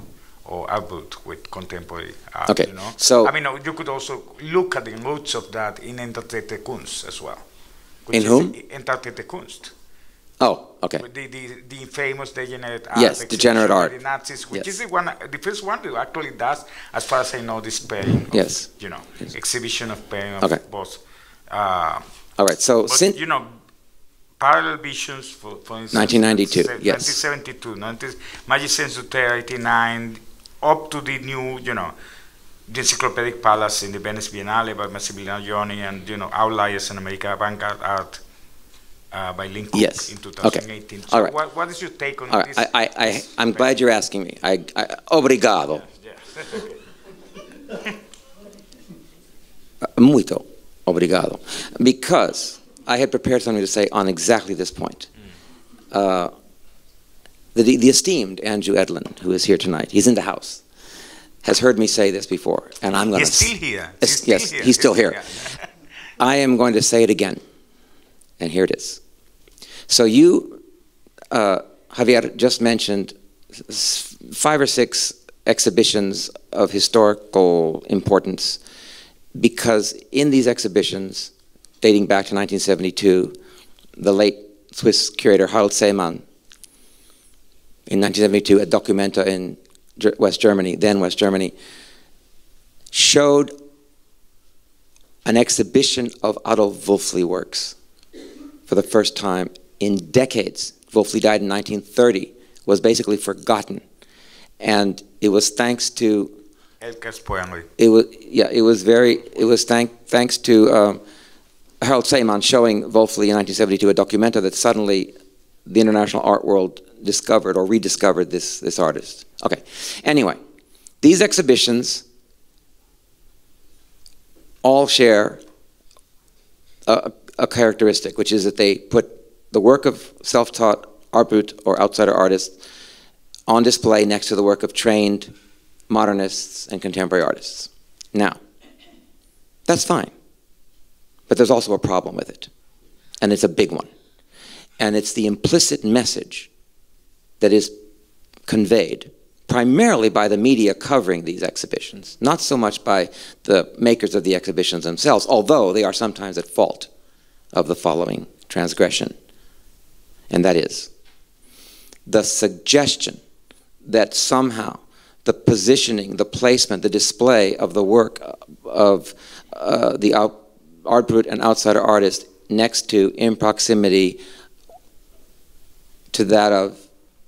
or output with contemporary art, Okay, you know. so- I mean, you could also look at the roots of that in Entartete Kunst as well. which In is whom? Entartete Kunst. Oh, okay. The, the, the famous degenerate art. Yes, degenerate art. The Nazis, which Yes. is the one, the first one that actually does, as far as I know, this pairing. Of, Yes. You know, exhibition of pairing of Okay. both. Uh, All right, so but, you know, parallel visions, for, for instance. 1992, se- yes. 1972, 19, Magiciens de la Terre, 89, up to the new, you know, the Encyclopedic Palace in the Venice Biennale by Massimiliano Gioni and, you know, Outliers in America, Avant-Garde Art uh, by Lynne Cooke Yes. in Okay. 2018. All So right. what, what is your take on All right, this? I, I, I, I'm glad you're asking me. I, I, obrigado. Yes. Muito obrigado. Because I had prepared something to say on exactly this point. Uh, the, the esteemed Andrew Edlin, who is here tonight, he's in the house, has heard me say this before, and I'm going to. He's still here. Yes, He's still yes, here. he's still here. I am going to say it again, and here it is. So you, uh, Javier, just mentioned five or six exhibitions of historical importance because in these exhibitions, dating back to 1972, the late Swiss curator Harald Szeemann, in 1972 at Documenta in West Germany, then West Germany, showed an exhibition of Otto Wölfli works for the first time in decades. Wölfli died in 1930, was basically forgotten. And it was thanks to Elke Spoyanli. it was yeah it was very it was thank, thanks to um, Harold Szeemann showing Wölfli in 1972 a documenta that suddenly the international art world discovered or rediscovered this this artist. Okay, anyway, these exhibitions all share a, a characteristic, which is that they put the work of self-taught art brut or outsider artists on display next to the work of trained modernists and contemporary artists. Now, that's fine. But there's also a problem with it. And it's a big one. And it's the implicit message that is conveyed primarily by the media covering these exhibitions, not so much by the makers of the exhibitions themselves, although they are sometimes at fault of the following transgression. And that is the suggestion that somehow the positioning, the placement, the display of the work of uh, the out, art brut and outsider artist next to, in proximity to that of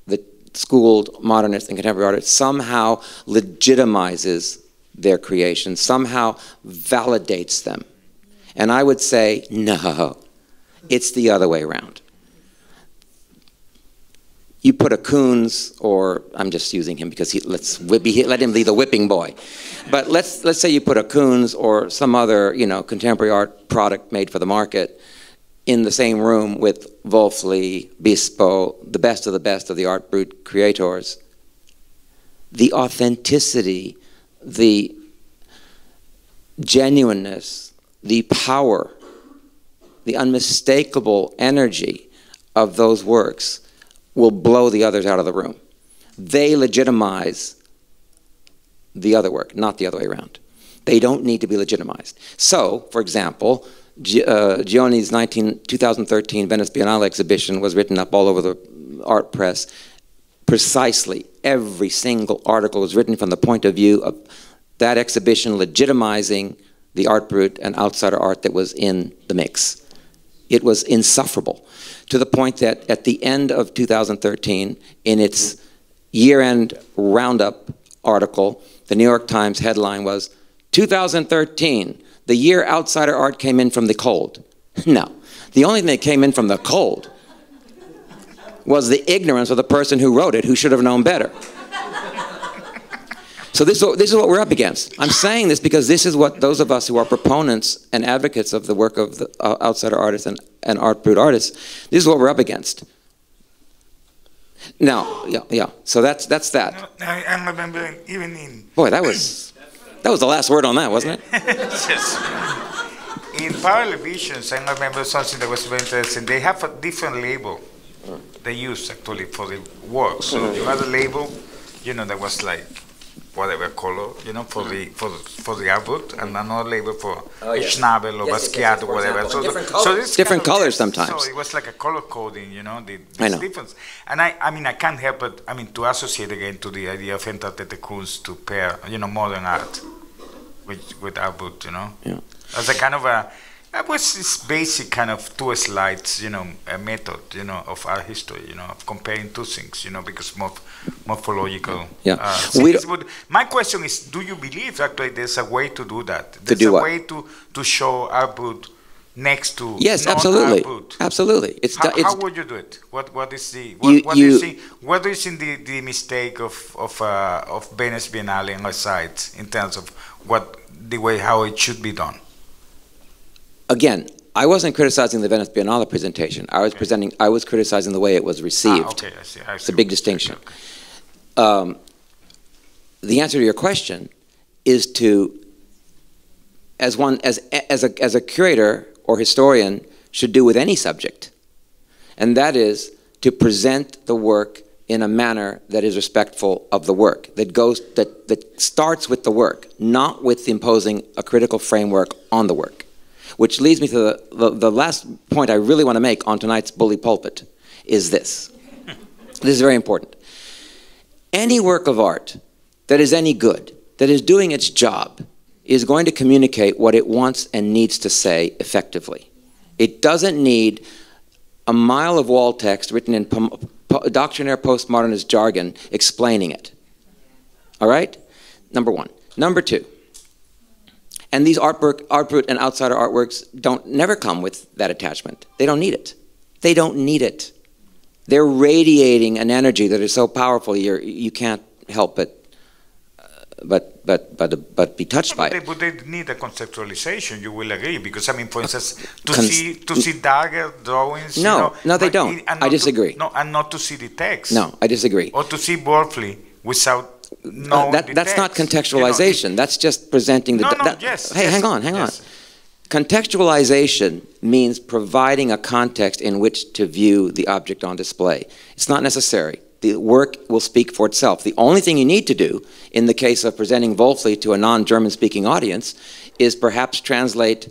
the schooled modernist and contemporary artist somehow legitimizes their creation, somehow validates them. And I would say, no, it's the other way around you put a Koons, or I'm just using him because he, let's whip, he, let him be the whipping boy. But let's let's say you put a Koons or some other you know contemporary art product made for the market in the same room with Wölfli, Bispo, the best of the best of the art brut creators. The authenticity, the genuineness, the power, the unmistakable energy of those works will blow the others out of the room. They legitimize the other work, not the other way around. They don't need to be legitimized. So, for example, Gi- uh, Gioni's 19, 2013 Venice Biennale exhibition was written up all over the art press precisely every single article was written from the point of view of that exhibition legitimizing the art brut and outsider art that was in the mix. It was insufferable to the point that at the end of 2013, in its year end roundup article, the New York Times headline was 2013, the year outsider art came in from the cold. No, the only thing that came in from the cold was the ignorance of the person who wrote it, who should have known better. So this is, what, this is what we're up against. I'm saying this because this is what those of us who are proponents and advocates of the work of the uh, outsider artists and, and art brut artists, this is what we're up against. Now, yeah, yeah. So that's that's that. I, I remember even in Boy, that was that was the last word on that, wasn't it? yes. In parallel visions, I remember something that was very interesting. They have a different label they use actually for the work. So Mhm. you had a label, you know, that was like whatever color, you know, for the for the, for the output, and another label for Oh, yes. Schnabel or Yes, yes, yes, Basquiat or whatever. example, So, and the- different so colors. this Different kind of- colors sometimes. So it was like a color coding, you know, the I this know. difference. And I, I mean, I can't help but, I mean, to associate again to the idea of Entartete Kunst to pair, you know, modern art with with art brut, you know, Yeah. as a kind of a that was this basic kind of two slides, you know, a method, you know, of art history, you know, of comparing two things, you know, because morph- morphological. Yeah. Uh, We would- my question is, do you believe actually there's a way to do that? There's do a what? way to, to show art brut next to Yes, absolutely, absolutely. It's How, it's how would you do it? What what is the what, You- what do you see? What do you see the, the mistake of of uh, of Venice Biennale on our side in terms of what the way how it should be done? Again. I wasn't criticizing the Venice Biennale presentation. I was presenting. I was criticizing the way it was received. Ah, okay, I see. I It's a big distinction. Um, the answer to your question is to, as one, as, as, a, as a curator or historian should do with any subject, and that is to present the work in a manner that is respectful of the work, that goes, that, that starts with the work, not with imposing a critical framework on the work. Which leads me to the, the, the last point I really want to make on tonight's bully pulpit, is this. This is very important. Any work of art that is any good, that is doing its job, is going to communicate what it wants and needs to say effectively. It doesn't need a mile of wall text written in pom- po- doctrinaire postmodernist jargon explaining it. All right? Number one. Number two. And these art, work, art brut and outsider artworks don't never come with that attachment. They don't need it. They don't need it. They're radiating an energy that is so powerful you're, you can't help but, uh, but, but, but, but be touched by But it. they, but they need a conceptualization. You will agree because I mean, for instance, to Cons- see to see Darger drawings. you No, know, no, they don't. and I not to- disagree. no, and not to see the text. No, I disagree. Or to see Wölfli without Uh, that, the that's not text. contextualization. that's just presenting the. No, no, that- yes, Hey, yes, hang on, hang yes. on. Contextualization means providing a context in which to view the object on display. It's not necessary. The work will speak for itself. The only thing you need to do, in the case of presenting Wölfli to a non-German speaking audience, is perhaps translate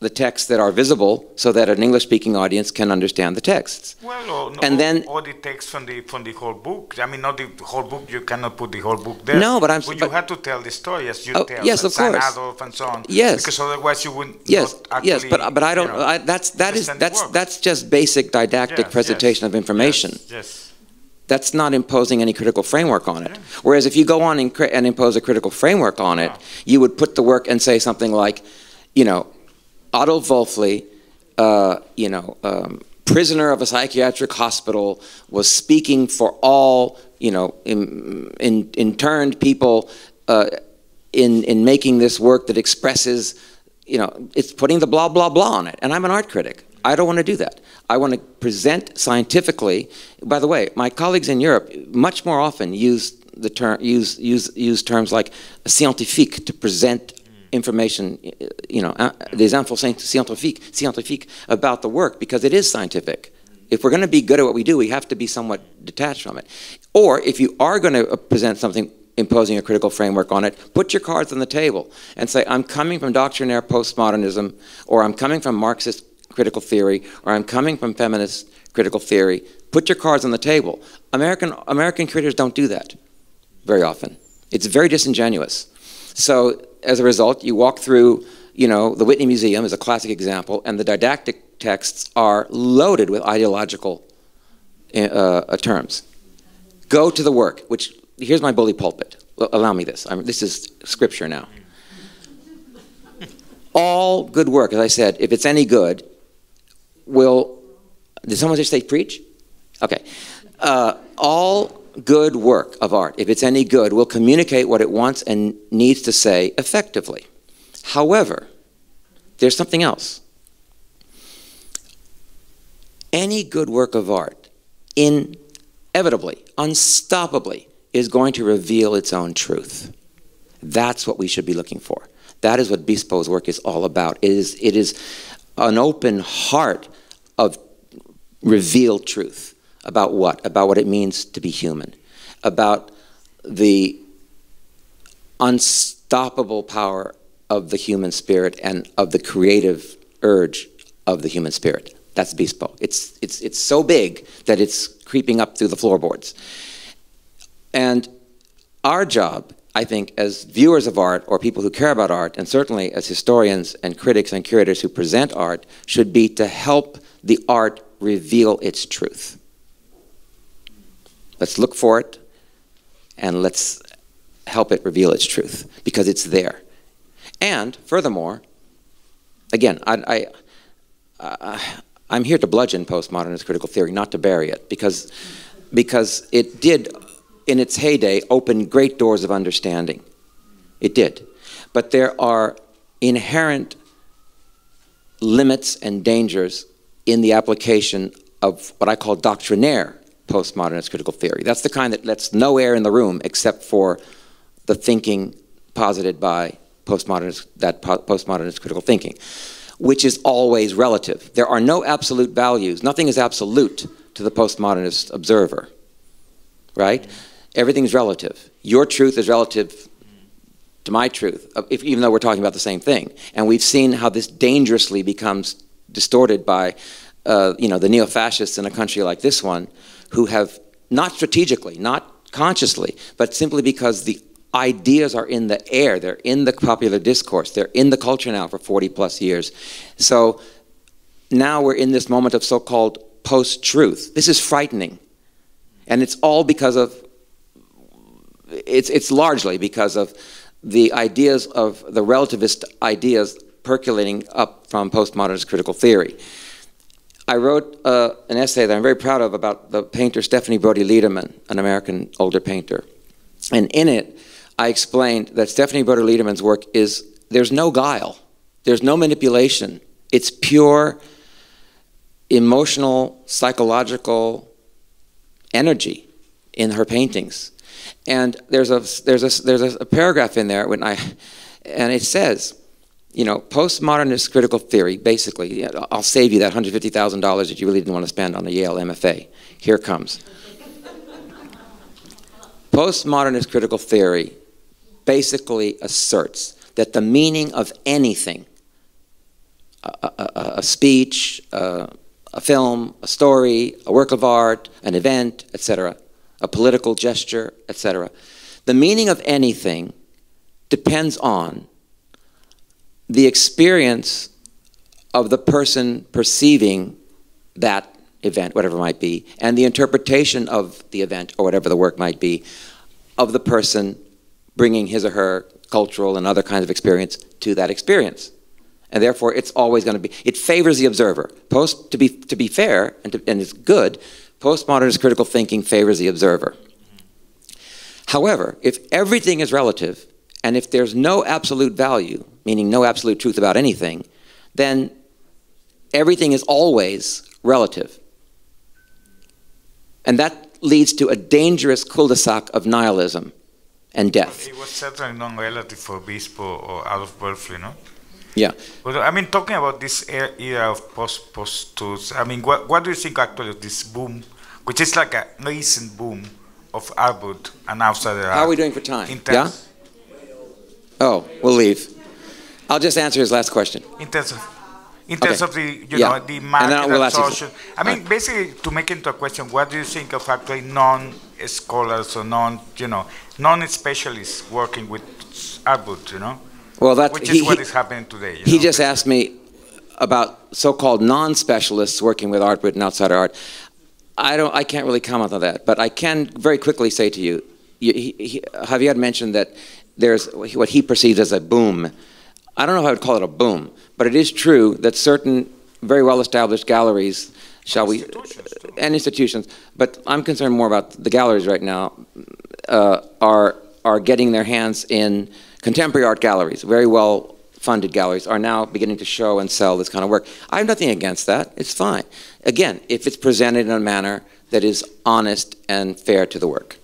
the texts that are visible so that an English-speaking audience can understand the texts. Well, or, And or, then- or the text from the from the whole book. I mean, not the whole book. You cannot put the whole book there. No, but I'm- But, but- you have to tell the story as you Oh, tell. yes, of course. Adolf and so on. Yes. Because otherwise you wouldn't. Yes, not yes, actually, but but I don't. you know, I, that's that is that's that's just basic didactic Yes, presentation yes, of information. Yes. yes. That's not imposing any critical framework on it. Whereas if you go on and, and impose a critical framework on it, you would put the work and say something like, you know, Otto Wölfli, uh, you know, um, prisoner of a psychiatric hospital, was speaking for all, you know, in, in, interned people uh, in, in making this work that expresses, you know, it's putting the blah, blah, blah on it. And I'm an art critic. I don't want to do that. I want to present scientifically. By the way, my colleagues in Europe much more often use the term use use use terms like scientifique to present information, you know, uh, des infos scientifiques, scientifiques about the work because it is scientific. If we're going to be good at what we do, we have to be somewhat detached from it. Or if you are going to present something imposing a critical framework on it, put your cards on the table and say, I'm coming from doctrinaire postmodernism or I'm coming from Marxist critical theory or I'm coming from feminist critical theory. Put your cards on the table. American, American creators don't do that very often. It's very disingenuous. So as a result, you walk through, you know, the Whitney Museum is a classic example, and the didactic texts are loaded with ideological uh, uh, terms. Go to the work, which, here's my bully pulpit. Allow me this. I'm, this is scripture now. All good work, as I said, if it's any good, will. Did someone just say preach? Okay. Uh, all good work of art, if it's any good, will communicate what it wants and needs to say effectively. However, there's something else. Any good work of art, inevitably, unstoppably, is going to reveal its own truth. That's what we should be looking for. That is what Bispo's work is all about. It is, it is an open heart of revealed truth. About what? About what it means to be human. About the unstoppable power of the human spirit and of the creative urge of the human spirit. That's Bispo. It's, it's, it's so big that it's creeping up through the floorboards. And our job, I think, as viewers of art or people who care about art, and certainly as historians and critics and curators who present art, should be to help the art reveal its truth. Let's look for it and let's help it reveal its truth because it's there. And furthermore, again, I, I, uh, I'm here to bludgeon postmodernist critical theory, not to bury it, because, because it did, in its heyday, open great doors of understanding. It did. But there are inherent limits and dangers in the application of what I call doctrinaire postmodernist critical theory. That's the kind that lets no air in the room except for the thinking posited by postmodernist, that po postmodernist critical thinking, which is always relative. There are no absolute values. Nothing is absolute to the postmodernist observer, right? Everything's relative. Your truth is relative to my truth, if, even though we're talking about the same thing. And we've seen how this dangerously becomes distorted by uh, you know, the neo-fascists in a country like this one, who have, not strategically, not consciously, but simply because the ideas are in the air, they're in the popular discourse, they're in the culture now for 40 plus years. So now we're in this moment of so-called post-truth. This is frightening. And it's all because of, it's, it's largely because of the ideas of the relativist ideas percolating up from postmodernist critical theory. I wrote uh, an essay that I'm very proud of about the painter Stephanie Brody Lederman, an American older painter. And in it, I explained that Stephanie Brody Lederman's work is there's no guile, there's no manipulation. It's pure emotional, psychological energy in her paintings. And there's a, there's a, there's a paragraph in there when I, and it says, you know, postmodernist critical theory, basically, I'll save you that $150,000 that you really didn't want to spend on a Yale MFA. Here comes. postmodernist critical theory basically asserts that the meaning of anything, a, a, a speech, a, a film, a story, a work of art, an event, etc., a political gesture, etc., the meaning of anything depends on the experience of the person perceiving that event, whatever it might be, and the interpretation of the event, or whatever the work might be, of the person bringing his or her cultural and other kinds of experience to that experience. And therefore, it's always going to be, it favors the observer. Post, to, be, to be fair, and, to, and it's good, postmodernist critical thinking favors the observer. However, if everything is relative, and if there's no absolute value, meaning no absolute truth about anything, then everything is always relative. And that leads to a dangerous cul-de-sac of nihilism and death. It was certainly non-relative for Bispo or Adolf Berkeley, no? Yeah. But I mean, talking about this era of post post truth, I mean, what, what do you think actually of this boom, which is like a recent boom of art brut and outsider How are we doing for time? Yeah? Oh, we'll leave. I'll just answer his last question. In terms of in terms Okay. of the, you Yeah. know, the And market we'll ask you- absorption. I mean, basically, to make into a question, what do you think of actually non-scholars or non, you know, non-specialists working with art you know? Well, that's Which he- is what he- is happening today. you He know? just asked me about so-called non-specialists working with art, Britain outside art. I don't. I can't really comment on that, but I can very quickly say to you, you he, he, Javier mentioned that there's what he perceives as a boom. I don't know if I would call it a boom, but it is true that certain very well-established galleries, shall we, and institutions, but I'm concerned more about the galleries right now, uh, are are getting their hands in contemporary art galleries, very well funded galleries are now beginning to show and sell this kind of work. I have nothing against that. It's fine. Again, if it's presented in a manner that is honest and fair to the work.